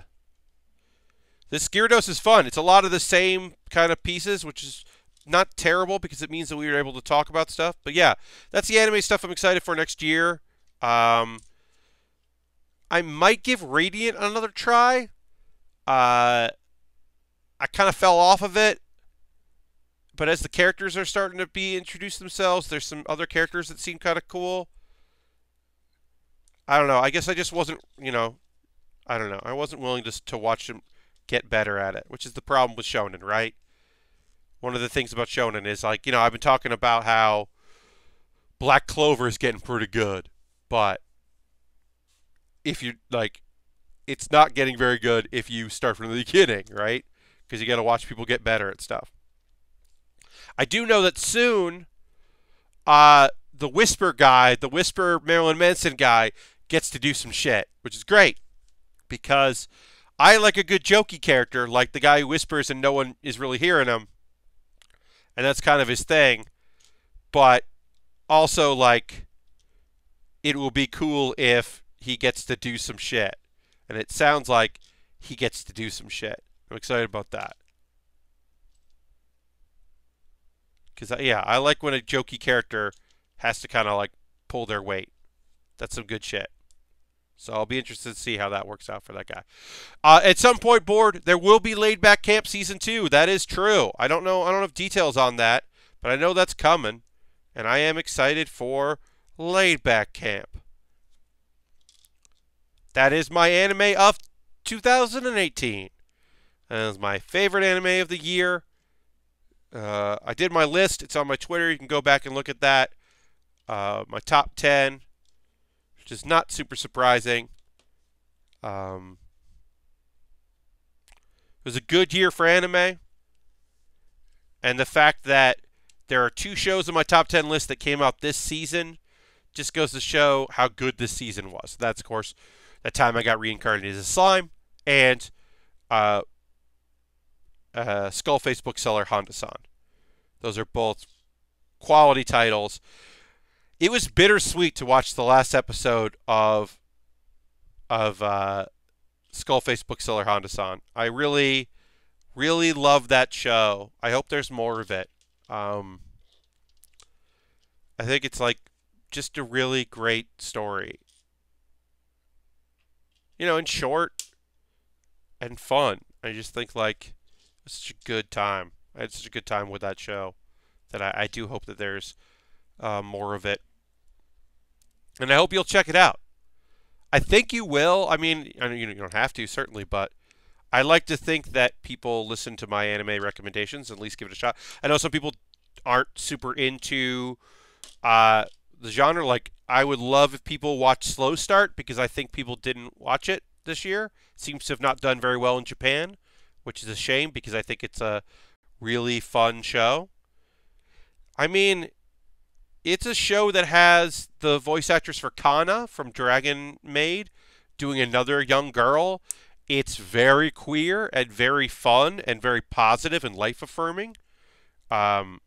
Speaker 1: this Gyarados is fun. It's a lot of the same kind of pieces, which is not terrible because it means that we were able to talk about stuff. But yeah, that's the anime stuff I'm excited for next year. Um, I might give Radiant another try. Uh, I kind of fell off of it. But as the characters are starting to be introduced themselves, there's some other characters that seem kind of cool. I don't know. I guess I just wasn't, you know, I don't know. I wasn't willing to to watch them get better at it, which is the problem with shonen, right? One of the things about shonen is like, you know, I've been talking about how Black Clover is getting pretty good, but if you like it's not getting very good if you start from the beginning, right? Because you got to watch people get better at stuff. I do know that soon uh the Whisper guy, the Whisper Marilyn Manson guy gets to do some shit, which is great because I like a good jokey character, like the guy who whispers and no one is really hearing him. And that's kind of his thing. But also, like, it will be cool if he gets to do some shit. And it sounds like he gets to do some shit. I'm excited about that. Because, yeah, I like when a jokey character has to kind of, like, pull their weight. That's some good shit. So I'll be interested to see how that works out for that guy. Uh, at some point, board there will be laid back camp season two. That is true. I don't know. I don't have details on that, but I know that's coming, and I am excited for laid back camp. That is my anime of 2018. That is my favorite anime of the year. Uh, I did my list. It's on my Twitter. You can go back and look at that. Uh, my top 10 which is not super surprising. Um, it was a good year for anime. And the fact that there are two shows in my top 10 list that came out this season just goes to show how good this season was. That's, of course, that time I got reincarnated as a slime and uh, uh, Skullface bookseller Honda san. Those are both quality titles it was bittersweet to watch the last episode of of uh, Skullface Bookseller Honda San. I really, really love that show. I hope there's more of it. Um, I think it's like just a really great story. You know, and short and fun. I just think like it's such a good time. I had such a good time with that show that I, I do hope that there's uh, more of it and I hope you'll check it out. I think you will. I mean, I you don't have to certainly, but I like to think that people listen to my anime recommendations and at least give it a shot. I know some people aren't super into uh, the genre. Like, I would love if people watch Slow Start because I think people didn't watch it this year. It seems to have not done very well in Japan, which is a shame because I think it's a really fun show. I mean, it's a show that has the voice actress for Kana from Dragon Maid doing another young girl. It's very queer and very fun and very positive and life affirming. Um,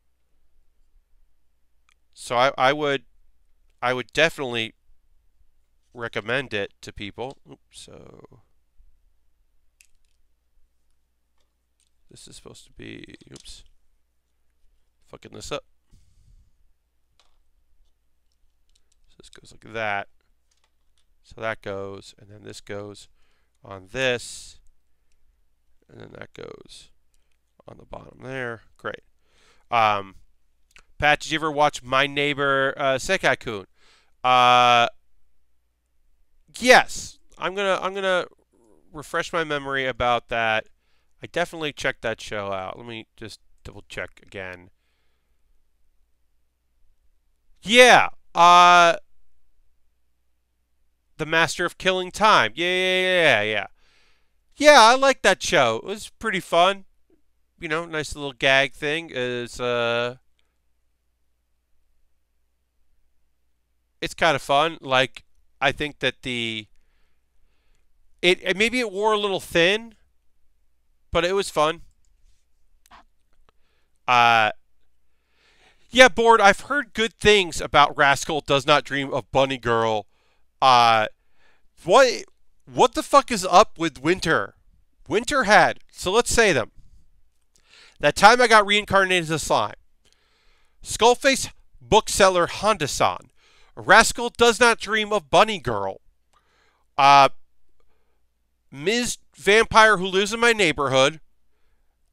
Speaker 1: so I, I would I would definitely recommend it to people. Oops, so this is supposed to be oops fucking this up. So This goes like that. So that goes, and then this goes on this, and then that goes on the bottom there. Great. Um, Pat, did you ever watch My Neighbor uh, Seki-kun? Uh, yes. I'm gonna I'm gonna refresh my memory about that. I definitely checked that show out. Let me just double check again. Yeah. Uh, the Master of Killing Time. Yeah, yeah, yeah, yeah. Yeah, I like that show. It was pretty fun. You know, nice little gag thing. Is uh It's kind of fun. Like I think that the it maybe it wore a little thin, but it was fun. Uh yeah, board. I've heard good things about Rascal Does Not Dream of Bunny Girl uh, what what the fuck is up with Winter? Winter had so let's say them. That time I got reincarnated as a slime. Skullface bookseller Honda san. Rascal does not dream of Bunny Girl. Uh, Ms. Vampire who lives in my neighborhood,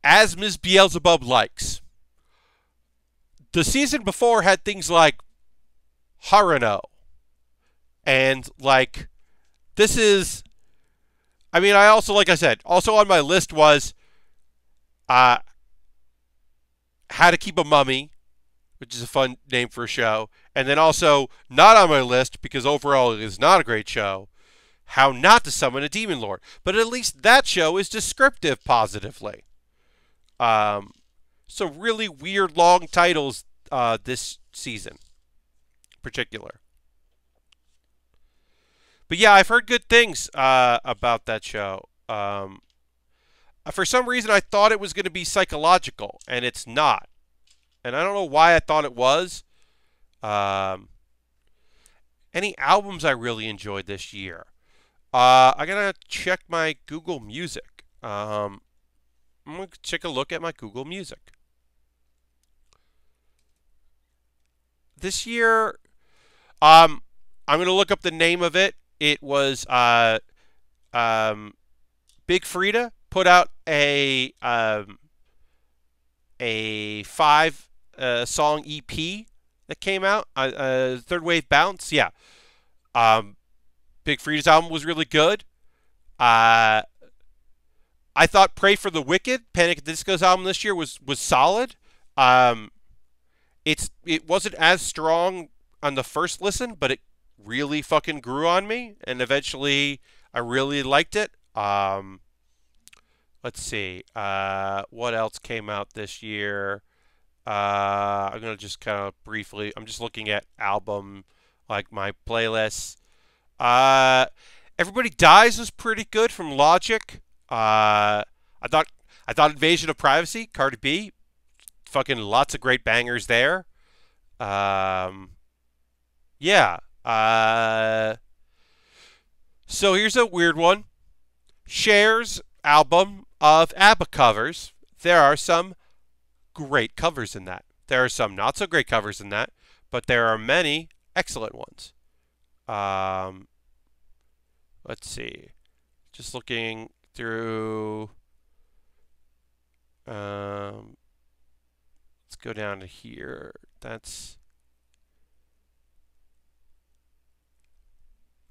Speaker 1: as Ms. Beelzebub likes. The season before had things like Harano, and like, this is, I mean, I also, like I said, also on my list was uh, How to Keep a Mummy, which is a fun name for a show. And then also, not on my list, because overall it is not a great show, How Not to Summon a Demon Lord. But at least that show is descriptive positively. Um, so really weird long titles uh, this season, particular. But yeah, I've heard good things uh, about that show. Um, for some reason, I thought it was going to be psychological, and it's not. And I don't know why I thought it was. Um, any albums I really enjoyed this year? Uh, I gotta check my Google Music. Um, I'm gonna take a look at my Google Music. This year, um, I'm gonna look up the name of it. It was uh, um, Big Freedia put out a um, a five uh, song EP that came out. Uh, uh, Third Wave Bounce, yeah. Um, Big Freedia's album was really good. Uh, I thought Pray for the Wicked, Panic at the Disco's album this year was was solid. Um, it's it wasn't as strong on the first listen, but it really fucking grew on me, and eventually I really liked it. Um, let's see, uh, what else came out this year? Uh, I'm gonna just kind of briefly. I'm just looking at album like my playlists. Uh, Everybody Dies was pretty good from Logic. Uh, I thought I thought Invasion of Privacy, Cardi B, fucking lots of great bangers there. Um, yeah. Uh, so here's a weird one. Cher's album of ABBA covers. There are some great covers in that. There are some not so great covers in that, but there are many excellent ones. Um, let's see. Just looking through. Um, let's go down to here. That's.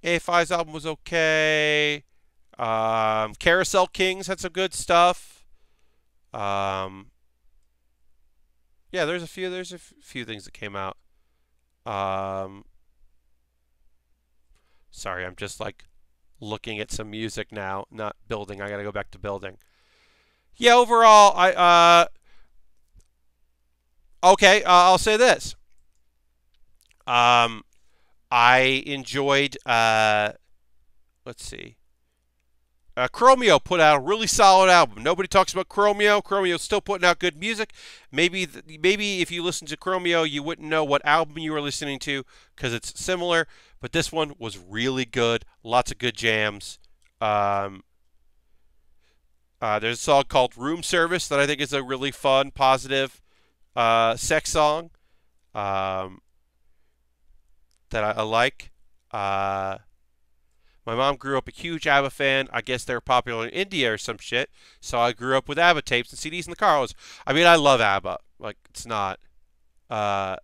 Speaker 1: AFI's album was okay. Um, Carousel Kings had some good stuff. Um, yeah, there's a few. There's a few things that came out. Um, sorry, I'm just like looking at some music now, not building. I got to go back to building. Yeah, overall, I uh, okay. Uh, I'll say this. Um, I enjoyed. Uh, let's see. Uh, Chromeo put out a really solid album. Nobody talks about Chromeo. Chromeo's still putting out good music. Maybe maybe if you listen to Chromeo, you wouldn't know what album you were listening to because it's similar. But this one was really good. Lots of good jams. Um, uh, there's a song called Room Service that I think is a really fun, positive uh, sex song um, that I, I like. My mom grew up a huge ABBA fan. I guess they're popular in India or some shit. So I grew up with ABBA tapes and CDs in the car. I, was, I mean, I love ABBA. Like, it's not. Uh,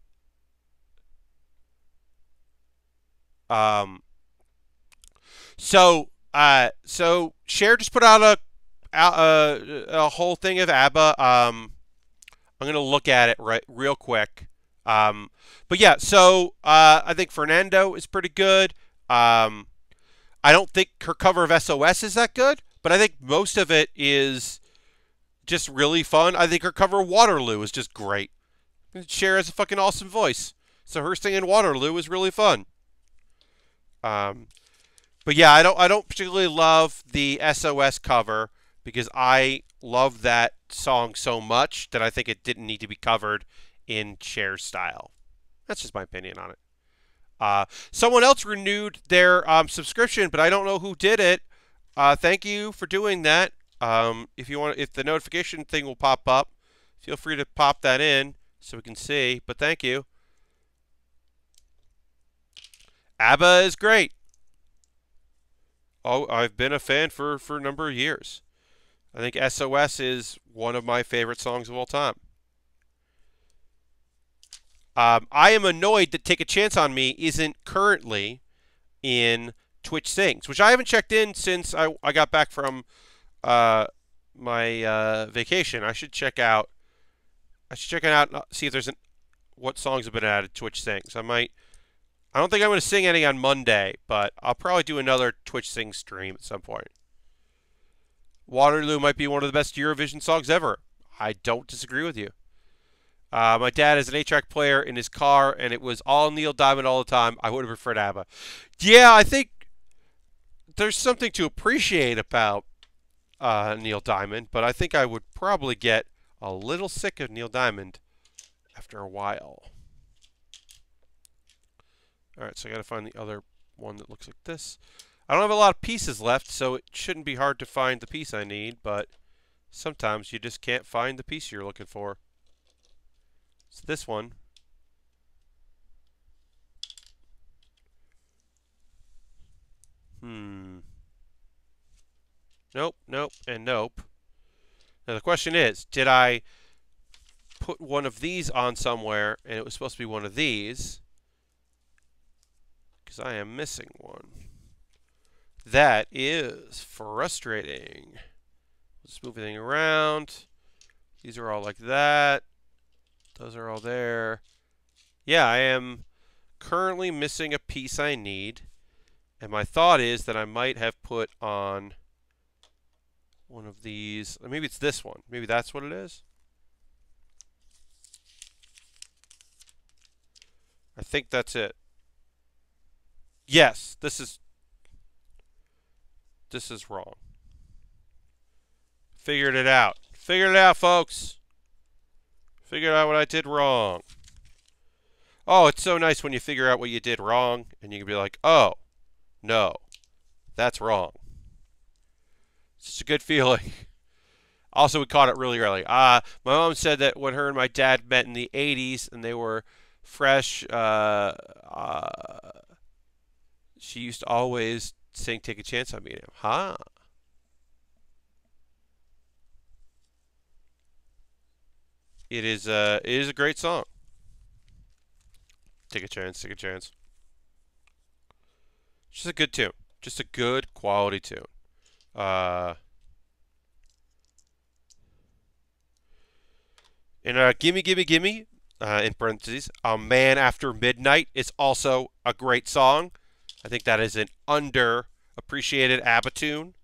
Speaker 1: um, so, uh, so Cher just put out a, a, a whole thing of ABBA. Um, I'm gonna look at it right real quick. Um, but yeah, so uh, I think Fernando is pretty good. Um, I don't think her cover of SOS is that good, but I think most of it is just really fun. I think her cover of Waterloo is just great. Cher has a fucking awesome voice, so her singing Waterloo is really fun. Um, but yeah, I don't I don't particularly love the SOS cover because I love that song so much that I think it didn't need to be covered in Cher style. That's just my opinion on it. Uh, someone else renewed their um, subscription, but I don't know who did it. Uh, thank you for doing that. Um, if you want, if the notification thing will pop up, feel free to pop that in so we can see. But thank you. ABBA is great. Oh, I've been a fan for for a number of years. I think SOS is one of my favorite songs of all time. Um, I am annoyed that Take a Chance on Me isn't currently in Twitch Sings, which I haven't checked in since I, I got back from uh, my uh, vacation. I should check out. I should check it out and see if there's an, what songs have been added to Twitch Sings. I might. I don't think I'm going to sing any on Monday, but I'll probably do another Twitch Sing stream at some point. Waterloo might be one of the best Eurovision songs ever. I don't disagree with you. Uh, my dad is an 8-track player in his car, and it was all Neil Diamond all the time. I would have preferred ABBA. Yeah, I think there's something to appreciate about uh, Neil Diamond, but I think I would probably get a little sick of Neil Diamond after a while. Alright, so I gotta find the other one that looks like this. I don't have a lot of pieces left, so it shouldn't be hard to find the piece I need, but sometimes you just can't find the piece you're looking for. It's this one. Hmm. Nope, nope, and nope. Now the question is, did I put one of these on somewhere and it was supposed to be one of these? Because I am missing one. That is frustrating. Let's move everything around. These are all like that. Those are all there. Yeah, I am currently missing a piece I need. And my thought is that I might have put on one of these. Maybe it's this one. Maybe that's what it is. I think that's it. Yes, this is this is wrong. Figured it out. Figured it out, folks. Figured out what I did wrong. Oh, it's so nice when you figure out what you did wrong and you can be like, "Oh, no. That's wrong." It's a good feeling. Also, we caught it really early. Uh, my mom said that when her and my dad met in the 80s and they were fresh, uh, uh, she used to always sing Take a Chance on Me. Huh? It is, uh, it is a great song. Take a chance, take a chance. Just a good tune. Just a good quality tune. Uh, and uh, Gimme Gimme Gimme, uh, in parentheses, A Man After Midnight is also a great song. I think that is an underappreciated ABBA tune.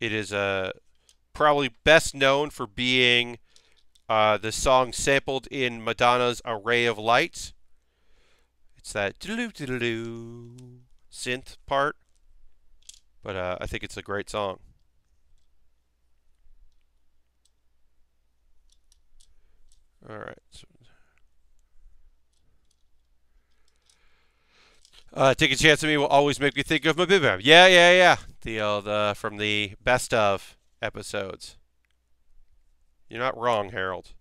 Speaker 1: It is uh, probably best known for being uh, the song sampled in Madonna's Array of Lights. It's that synth part. But uh, I think it's a great song. All right. Uh, take a chance on me will always make me think of my bib Yeah, yeah, yeah. The uh, the from the best of episodes. You're not wrong, Harold.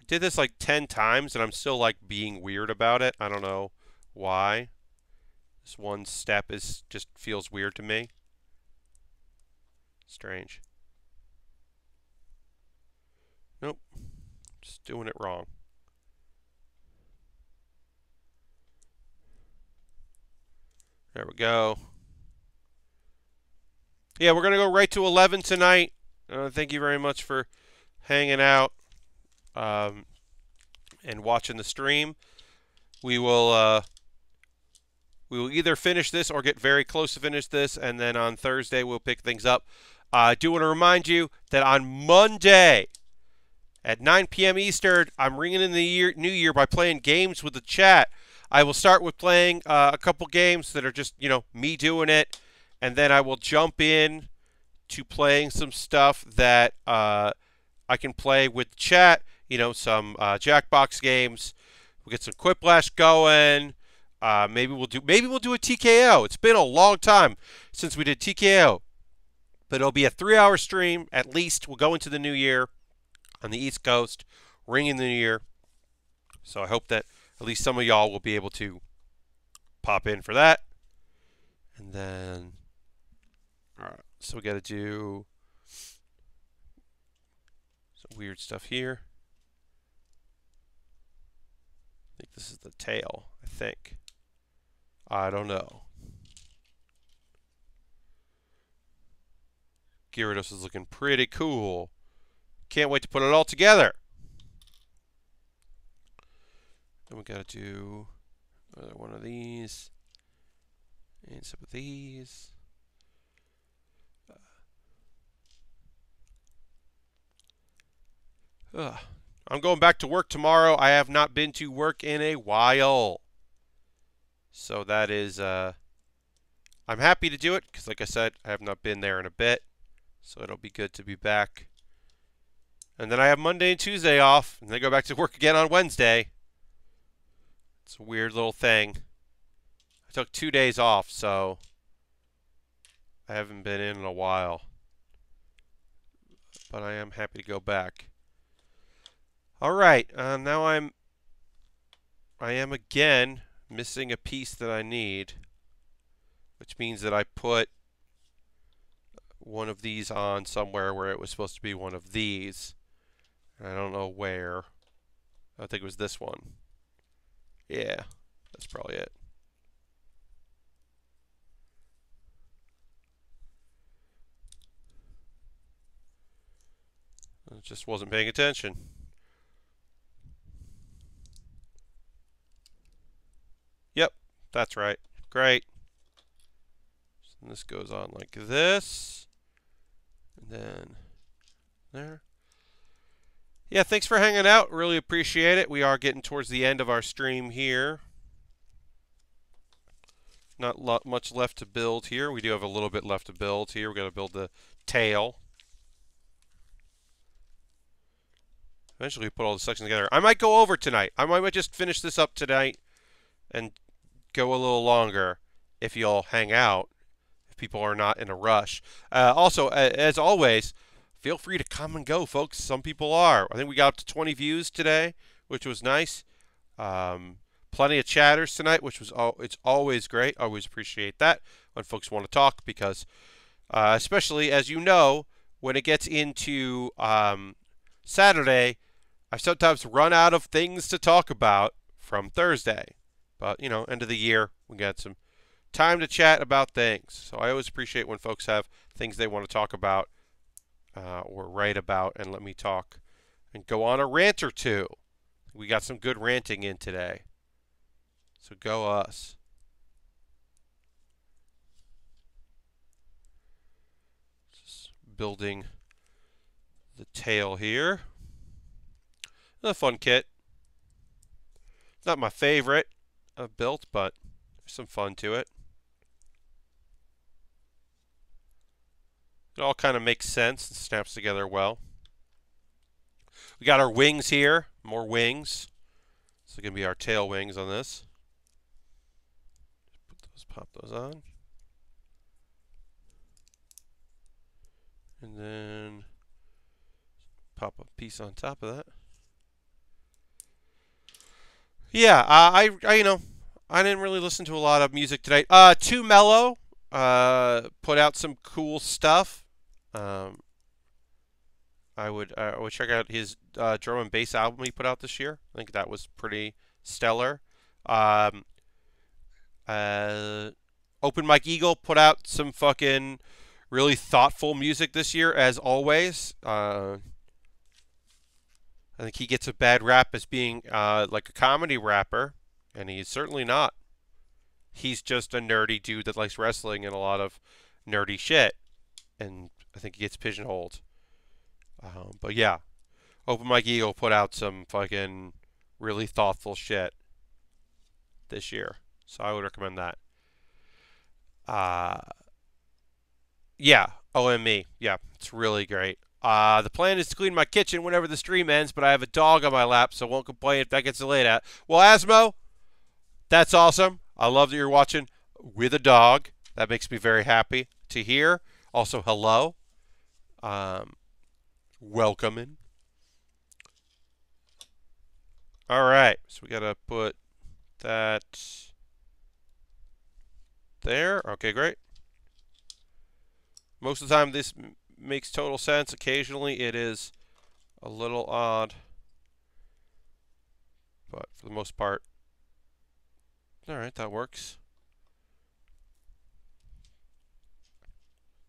Speaker 1: I did this like 10 times and I'm still like being weird about it. I don't know why. This one step is just feels weird to me. Strange. Nope. Just doing it wrong. There we go. Yeah, we're going to go right to 11 tonight. Uh, thank you very much for hanging out um, and watching the stream. We will uh, we will either finish this or get very close to finish this, and then on Thursday we'll pick things up. Uh, I do want to remind you that on Monday at 9 p.m. Eastern, I'm ringing in the year, new year by playing games with the chat. I will start with playing uh, a couple games that are just, you know, me doing it, and then I will jump in to playing some stuff that uh, I can play with chat you know, some uh, Jackbox games. We'll get some Quiplash going. Uh, maybe we'll do maybe we'll do a TKO. It's been a long time since we did TKO, but it'll be a three-hour stream at least. We'll go into the new year on the East Coast, ringing the new year. So I hope that at least some of y'all will be able to pop in for that. And then, all right. So we got to do some weird stuff here. I think this is the tail, I think. I don't know. Gyarados is looking pretty cool. Can't wait to put it all together. Then we gotta do another one of these. And some of these. Uh, I'm going back to work tomorrow. I have not been to work in a while. So that is, uh, I'm happy to do it because, like I said, I have not been there in a bit. So it'll be good to be back. And then I have Monday and Tuesday off, and then I go back to work again on Wednesday. It's a weird little thing. I took two days off, so I haven't been in in a while. But I am happy to go back. All right, uh, now I'm I am again missing a piece that I need, which means that I put one of these on somewhere where it was supposed to be one of these. I don't know where. I think it was this one. Yeah, that's probably it. I just wasn't paying attention. Yep, that's right. Great. So this goes on like this. And then there. Yeah, thanks for hanging out. Really appreciate it. We are getting towards the end of our stream here. Not much left to build here. We do have a little bit left to build here. We've got to build the tail. Eventually put all the sections together. I might go over tonight. I might just finish this up tonight and go a little longer if you'll hang out, if people are not in a rush. Uh, also, as always, feel free to come and go, folks. Some people are. I think we got up to 20 views today, which was nice. Um, plenty of chatters tonight, which was all, it's always great. Always appreciate that when folks want to talk because, uh, especially as you know, when it gets into um, Saturday, I sometimes run out of things to talk about from Thursday. But, you know, end of the year, we got some time to chat about things. So I always appreciate when folks have things they want to talk about uh, or write about and let me talk and go on a rant or two. We got some good ranting in today. So go us. Just building the tail here. A fun kit. Not my favorite I've built, but some fun to it. It all kind of makes sense and snaps together well. We got our wings here, more wings. So going to be our tail wings on this. Put those, pop those on. And then pop a piece on top of that. Yeah, uh, I, I, you know, I didn't really listen to a lot of music today. Uh, 2 Mello uh, put out some cool stuff. Um, I would I would check out his uh, drum and bass album he put out this year. I think that was pretty stellar. Um, uh, Open Mike Eagle put out some fucking really thoughtful music this year, as always. Uh, I think he gets a bad rap as being uh, like a comedy rapper, and he's certainly not. He's just a nerdy dude that likes wrestling and a lot of nerdy shit, and I think he gets pigeonholed. Um, but yeah, Open Mike Eagle put out some fucking really thoughtful shit this year, so I would recommend that. Uh, yeah, OME, yeah, it's really great. Uh, the plan is to clean my kitchen whenever the stream ends, but I have a dog on my lap, so won't complain if that gets delayed out. Well, Asmo, that's awesome. I love that you're watching with a dog. That makes me very happy to hear. Also, hello. Um, welcoming. All right, so we got to put that there. Okay, great. Most of the time, this makes total sense. Occasionally it is a little odd. But for the most part, alright, that works.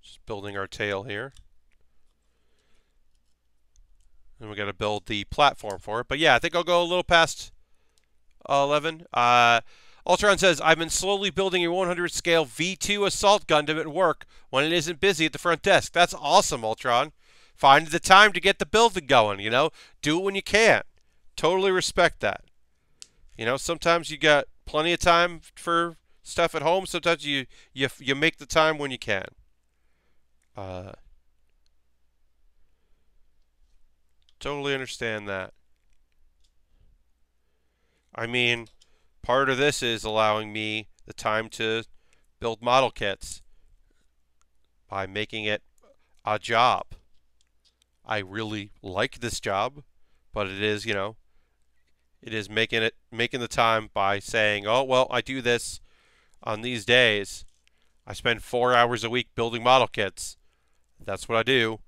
Speaker 1: Just building our tail here. And we got to build the platform for it. But yeah, I think I'll go a little past 11. Uh, Ultron says, I've been slowly building a 100 scale V2 assault Gundam at work when it isn't busy at the front desk. That's awesome, Ultron. find the time to get the building going, you know? Do it when you can. Totally respect that. You know, sometimes you got plenty of time for stuff at home. Sometimes you you you make the time when you can. Uh, totally understand that. I mean, part of this is allowing me the time to build model kits by making it a job. I really like this job, but it is, you know, it is making it making the time by saying, "Oh, well, I do this on these days. I spend 4 hours a week building model kits. That's what I do.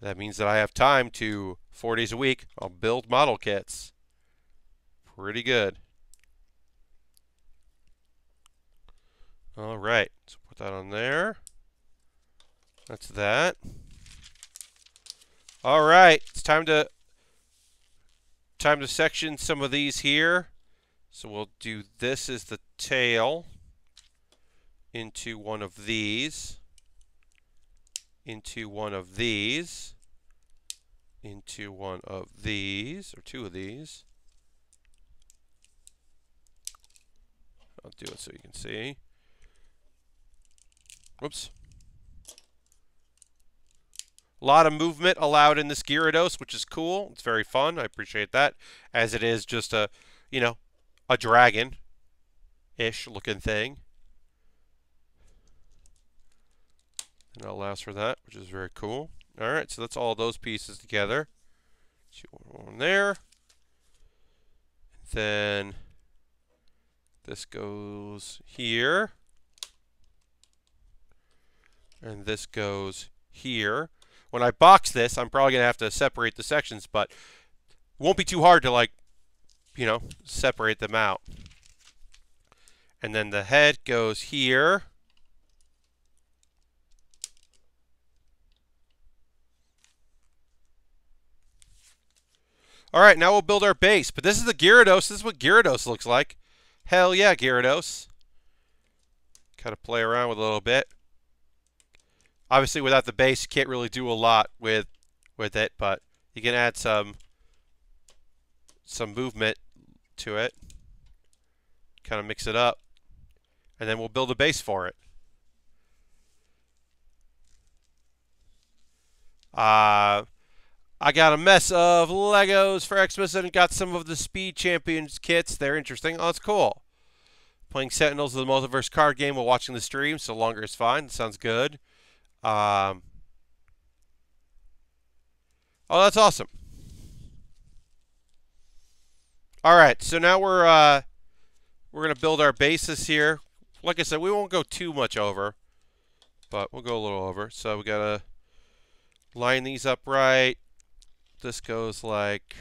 Speaker 1: That means that I have time to 4 days a week I'll build model kits." Pretty good. All right, so put that on there. That's that. All right, it's time to time to section some of these here. So we'll do this as the tail into one of these, into one of these, into one of these, or two of these. I'll do it so you can see. Whoops. A lot of movement allowed in this Gyarados, which is cool. It's very fun. I appreciate that. As it is just a, you know, a dragon-ish looking thing. And it allows for that, which is very cool. All right, so that's all those pieces together. There. Then this goes here. And this goes here. When I box this, I'm probably going to have to separate the sections, but it won't be too hard to, like, you know, separate them out. And then the head goes here. All right, now we'll build our base. But this is the Gyarados. This is what Gyarados looks like. Hell yeah, Gyarados. Kind of play around with a little bit. Obviously, without the base, you can't really do a lot with with it, but you can add some some movement to it. Kind of mix it up, and then we'll build a base for it. Uh, I got a mess of Legos for Xmas and got some of the Speed Champions kits. They're interesting. Oh, that's cool. Playing Sentinels of the Multiverse card game while watching the stream, so longer is fine. That sounds good. Um, oh, that's awesome. All right, so now we're uh, we're gonna build our bases here. Like I said, we won't go too much over, but we'll go a little over. So we gotta line these up right. This goes like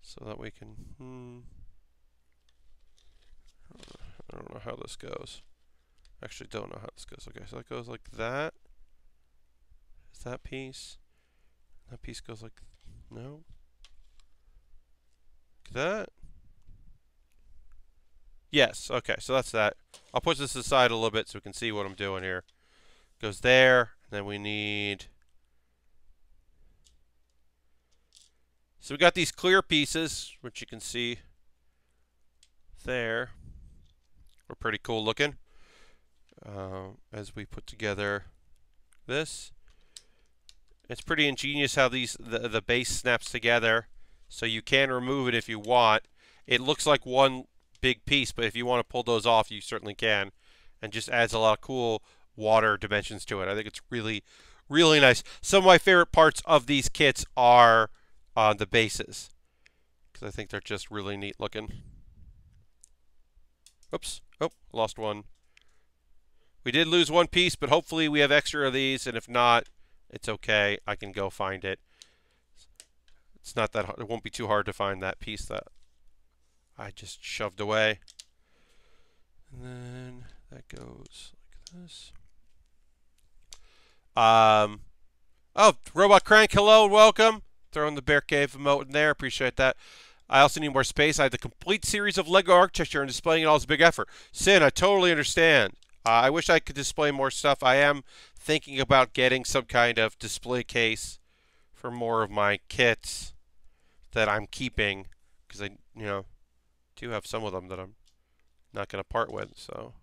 Speaker 1: so that we can. Hmm, I don't know how this goes. Actually, don't know how this goes. Okay, so that goes like that. Is that piece? That piece goes like no. Like that. Yes. Okay, so that's that. I'll push this aside a little bit so we can see what I'm doing here. Goes there, and then we need. So we got these clear pieces, which you can see there. We're pretty cool looking uh, as we put together this. It's pretty ingenious how these the, the base snaps together so you can remove it if you want. It looks like one big piece, but if you want to pull those off, you certainly can. And just adds a lot of cool water dimensions to it. I think it's really, really nice. Some of my favorite parts of these kits are uh, the bases because I think they're just really neat looking. Oops. Oh, lost one. We did lose one piece, but hopefully we have extra of these, and if not, it's okay. I can go find it. It's not that hard. It won't be too hard to find that piece that I just shoved away. And then that goes like this. Um, oh, Robot Crank, hello, welcome. Throwing the Bear Cave emote in there. Appreciate that. I also need more space. I have the complete series of Lego architecture and displaying it all is a big effort. Sin, I totally understand. Uh, I wish I could display more stuff. I am thinking about getting some kind of display case for more of my kits that I'm keeping because I, you know, do have some of them that I'm not going to part with. So,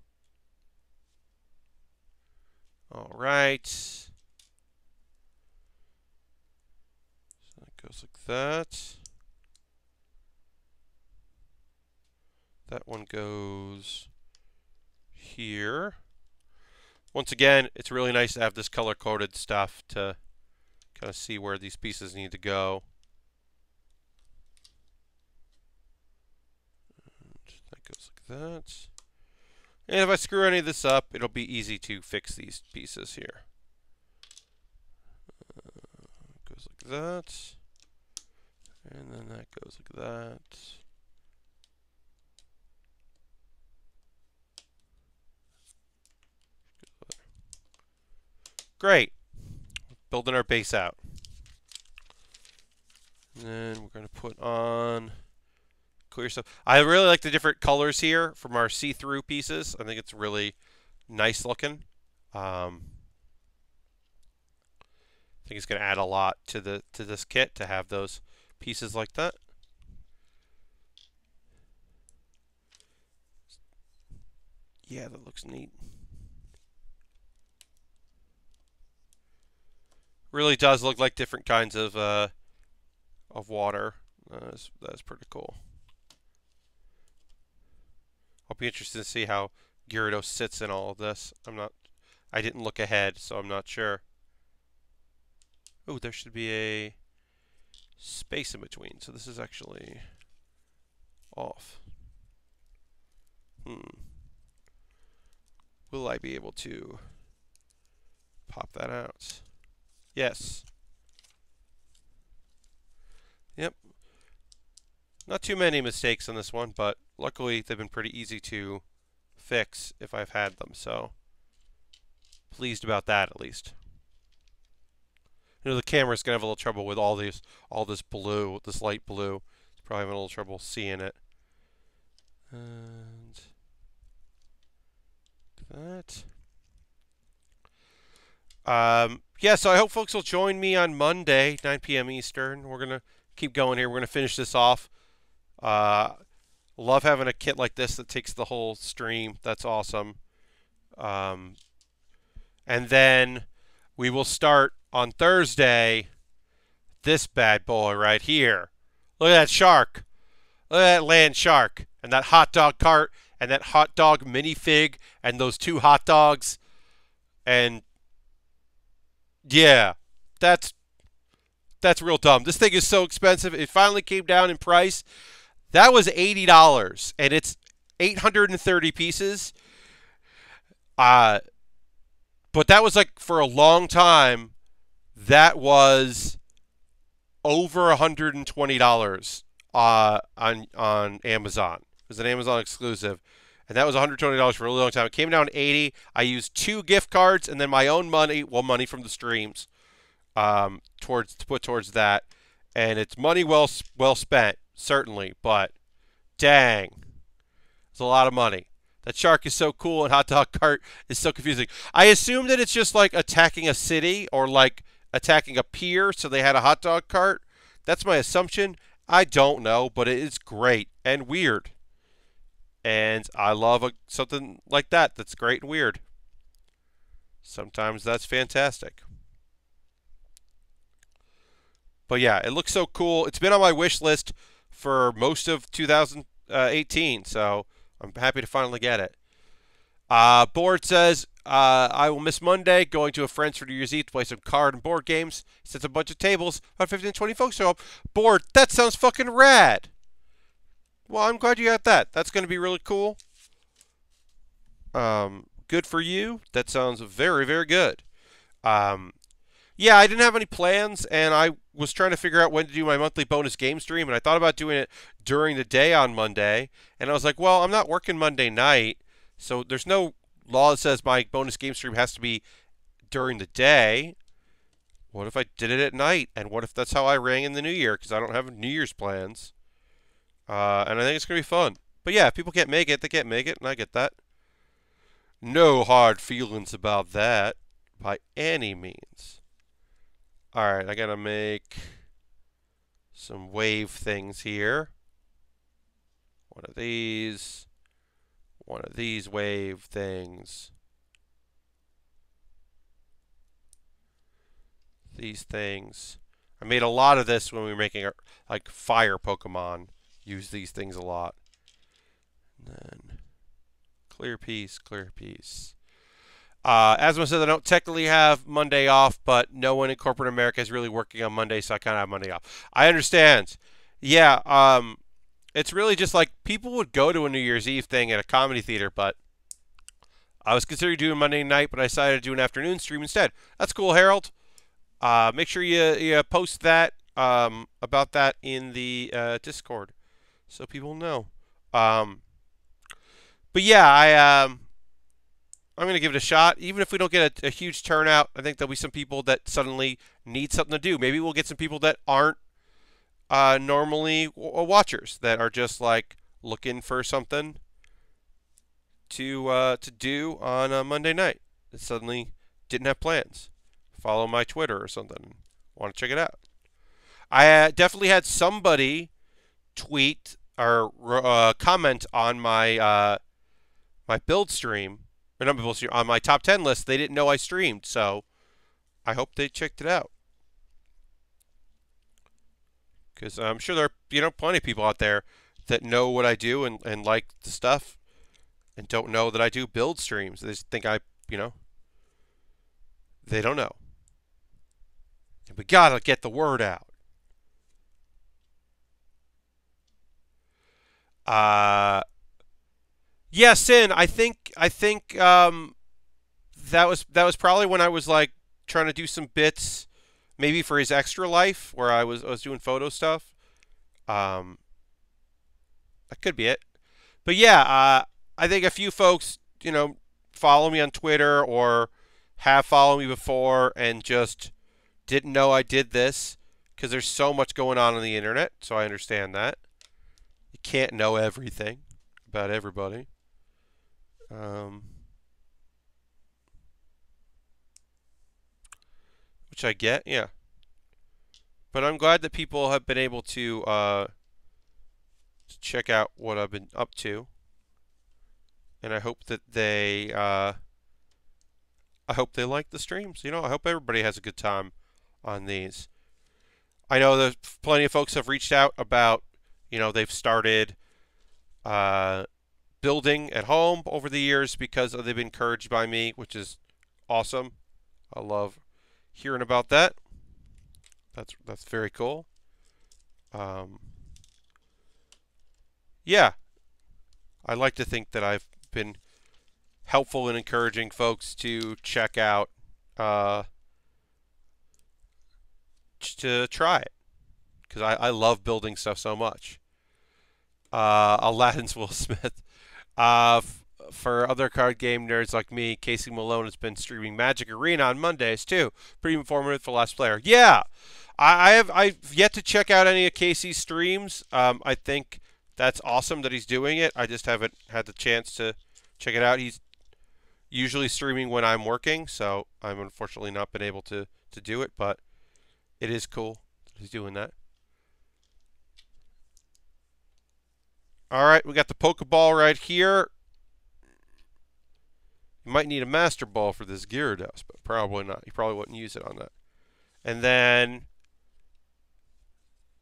Speaker 1: all right. So that goes like that. That one goes here. Once again, it's really nice to have this color-coded stuff to kind of see where these pieces need to go. And that goes like that. And if I screw any of this up, it'll be easy to fix these pieces here. Uh, goes like that. And then that goes like that. Great. Building our base out. And then we're going to put on clear stuff. I really like the different colors here from our see-through pieces. I think it's really nice looking. Um, I think it's going to add a lot to the to this kit to have those pieces like that. Yeah, that looks neat. really does look like different kinds of uh, of water. Uh, that's, that's pretty cool. I'll be interested to see how Gyarados sits in all of this. I'm not, I didn't look ahead, so I'm not sure. Oh, there should be a space in between. So this is actually off. Hmm. Will I be able to pop that out? Yes. Yep. Not too many mistakes on this one, but luckily they've been pretty easy to fix if I've had them, so pleased about that at least. You know, the camera's gonna have a little trouble with all these, all this blue, this light blue. It's probably having a little trouble seeing it. And that. Um, yeah, so I hope folks will join me on Monday, 9 p.m. Eastern. We're going to keep going here. We're going to finish this off. Uh, love having a kit like this that takes the whole stream. That's awesome. Um, and then we will start on Thursday this bad boy right here. Look at that shark. Look at that land shark. And that hot dog cart and that hot dog minifig and those two hot dogs. And yeah, that's that's real dumb. This thing is so expensive. It finally came down in price. That was eighty dollars, and it's eight hundred and thirty pieces. Uh, but that was like for a long time. That was over hundred and twenty dollars uh, on on Amazon. It was an Amazon exclusive and that was $120 for a really long time. It came down to 80. I used two gift cards and then my own money, well, money from the streams, um, towards to put towards that, and it's money well well spent, certainly. But dang, it's a lot of money. That shark is so cool, and hot dog cart is so confusing. I assume that it's just like attacking a city or like attacking a pier, so they had a hot dog cart. That's my assumption. I don't know, but it is great and weird. And I love a, something like that that's great and weird. Sometimes that's fantastic. But yeah, it looks so cool. It's been on my wish list for most of 2018, so I'm happy to finally get it. Uh, board says, uh, I will miss Monday going to a friend's for New Year's Eve to play some card and board games. Sets a bunch of tables. About 15 20 folks show up. Board, that sounds fucking rad. Well, I'm glad you got that. That's going to be really cool. Um, good for you. That sounds very, very good. Um, yeah, I didn't have any plans, and I was trying to figure out when to do my monthly bonus game stream, and I thought about doing it during the day on Monday, and I was like, well, I'm not working Monday night, so there's no law says my bonus game stream has to be during the day. What if I did it at night? And what if that's how I rang in the new year? Because I don't have New Year's plans. Uh, and I think it's going to be fun. But yeah, if people can't make it, they can't make it, and I get that. No hard feelings about that by any means. Alright, I gotta make some wave things here. One of these. One of these wave things. These things. I made a lot of this when we were making our, like fire Pokemon. Use these things a lot. And then clear piece, clear piece. Uh, as I I don't technically have Monday off, but no one in corporate America is really working on Monday, so I kind of have Monday off. I understand. Yeah, um, it's really just like people would go to a New Year's Eve thing at a comedy theater, but I was considering doing Monday night, but I decided to do an afternoon stream instead. That's cool, Harold. Uh, make sure you, you post that um, about that in the uh, Discord so people know. Um, but yeah, I um, I'm going to give it a shot. Even if we don't get a, a, huge turnout, I think there'll be some people that suddenly need something to do. Maybe we'll get some people that aren't uh, normally watchers that are just like looking for something to uh, to do on a Monday night. That suddenly didn't have plans follow my Twitter or something. Want to check it out? I uh, definitely had somebody tweet or uh, comment on my uh, my build stream, or not build stream, on my top ten list. They didn't know I streamed, so I hope they checked it out. Because I'm sure there are you know plenty of people out there that know what I do and, and like the stuff, and don't know that I do build streams. They just think I you know they don't know. We gotta get the word out. Uh, yeah, Sin. I think I think um, that was that was probably when I was like trying to do some bits, maybe for his extra life, where I was I was doing photo stuff. Um, that could be it. But yeah, uh, I think a few folks, you know, follow me on Twitter or have followed me before and just didn't know I did this because there's so much going on on the internet, so I understand that. You can't know everything about everybody. Um, which I get, yeah. But I'm glad that people have been able to, uh, to check out what I've been up to. And I hope that they, uh, I hope they like the streams. You know, I hope everybody has a good time on these. I know that plenty of folks have reached out about, you know, they've started uh, building at home over the years because they've been encouraged by me, which is awesome. I love hearing about that. That's that's very cool. Um, yeah, I like to think that I've been helpful in encouraging folks to check out uh, to try it because I, I love building stuff so much. Uh, Aladdin's Will Smith. Uh, for other card game nerds like me, Casey Malone has been streaming Magic Arena on Mondays too. Pretty informative for Last Player. Yeah, I, I have I've yet to check out any of Casey's streams. Um, I think that's awesome that he's doing it. I just haven't had the chance to check it out. He's usually streaming when I'm working, so I'm unfortunately not been able to to do it. But it is cool he's doing that. All right, we got the Pokeball right here. You might need a Master Ball for this Gyarados, but probably not. You probably wouldn't use it on that. And then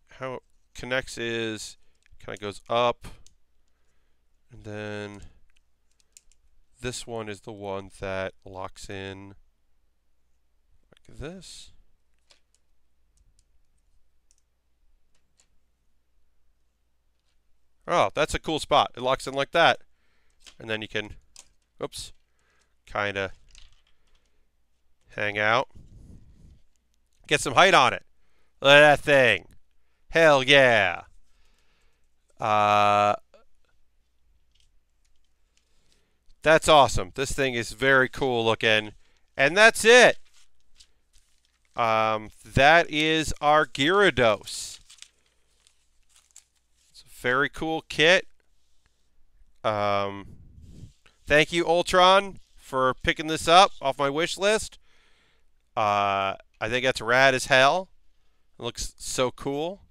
Speaker 1: how it connects is kind of goes up. And then this one is the one that locks in like this. Oh, that's a cool spot. It locks in like that. And then you can, oops, kind of hang out. Get some height on it. Look at that thing. Hell yeah. Uh, that's awesome. This thing is very cool looking. And that's it. Um, that is our Gyarados It's a very cool kit. Um, thank you, Ultron. For picking this up off my wish list. Uh, I think that's rad as hell. It looks so cool.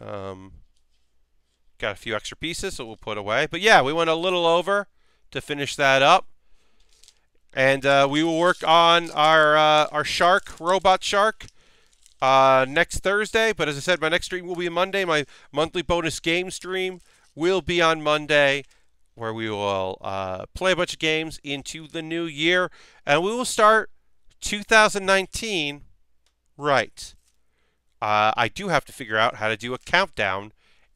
Speaker 1: Um, got a few extra pieces, so we'll put away. But yeah, we went a little over to finish that up. And uh, we will work on our uh, our shark, robot shark, uh, next Thursday. But as I said, my next stream will be Monday. My monthly bonus game stream will be on Monday, where we will uh, play a bunch of games into the new year. And we will start 2019 right. Uh, I do have to figure out how to do a countdown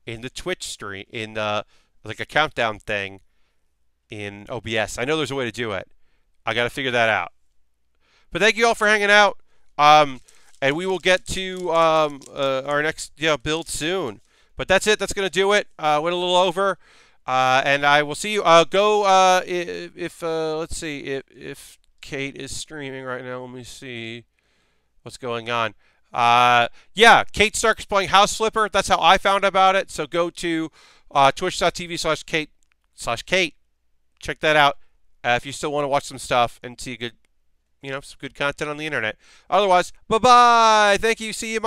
Speaker 1: in the Twitch stream, in uh, like a countdown thing in OBS. I know there's a way to do it. I got to figure that out. But thank you all for hanging out. Um, and we will get to um, uh, our next yeah, build soon. But that's it. That's going to do it. Uh, went a little over. Uh, and I will see you. Uh, go uh, if, if uh, let's see if if Kate is streaming right now. Let me see what's going on. Uh, yeah, Kate Stark is playing House Flipper. That's how I found about it. So go to uh, twitch.tv slash Kate slash Kate. Check that out if you still want to watch some stuff and see good, you know, some good content on the internet. Otherwise, bye bye. Thank you. See you.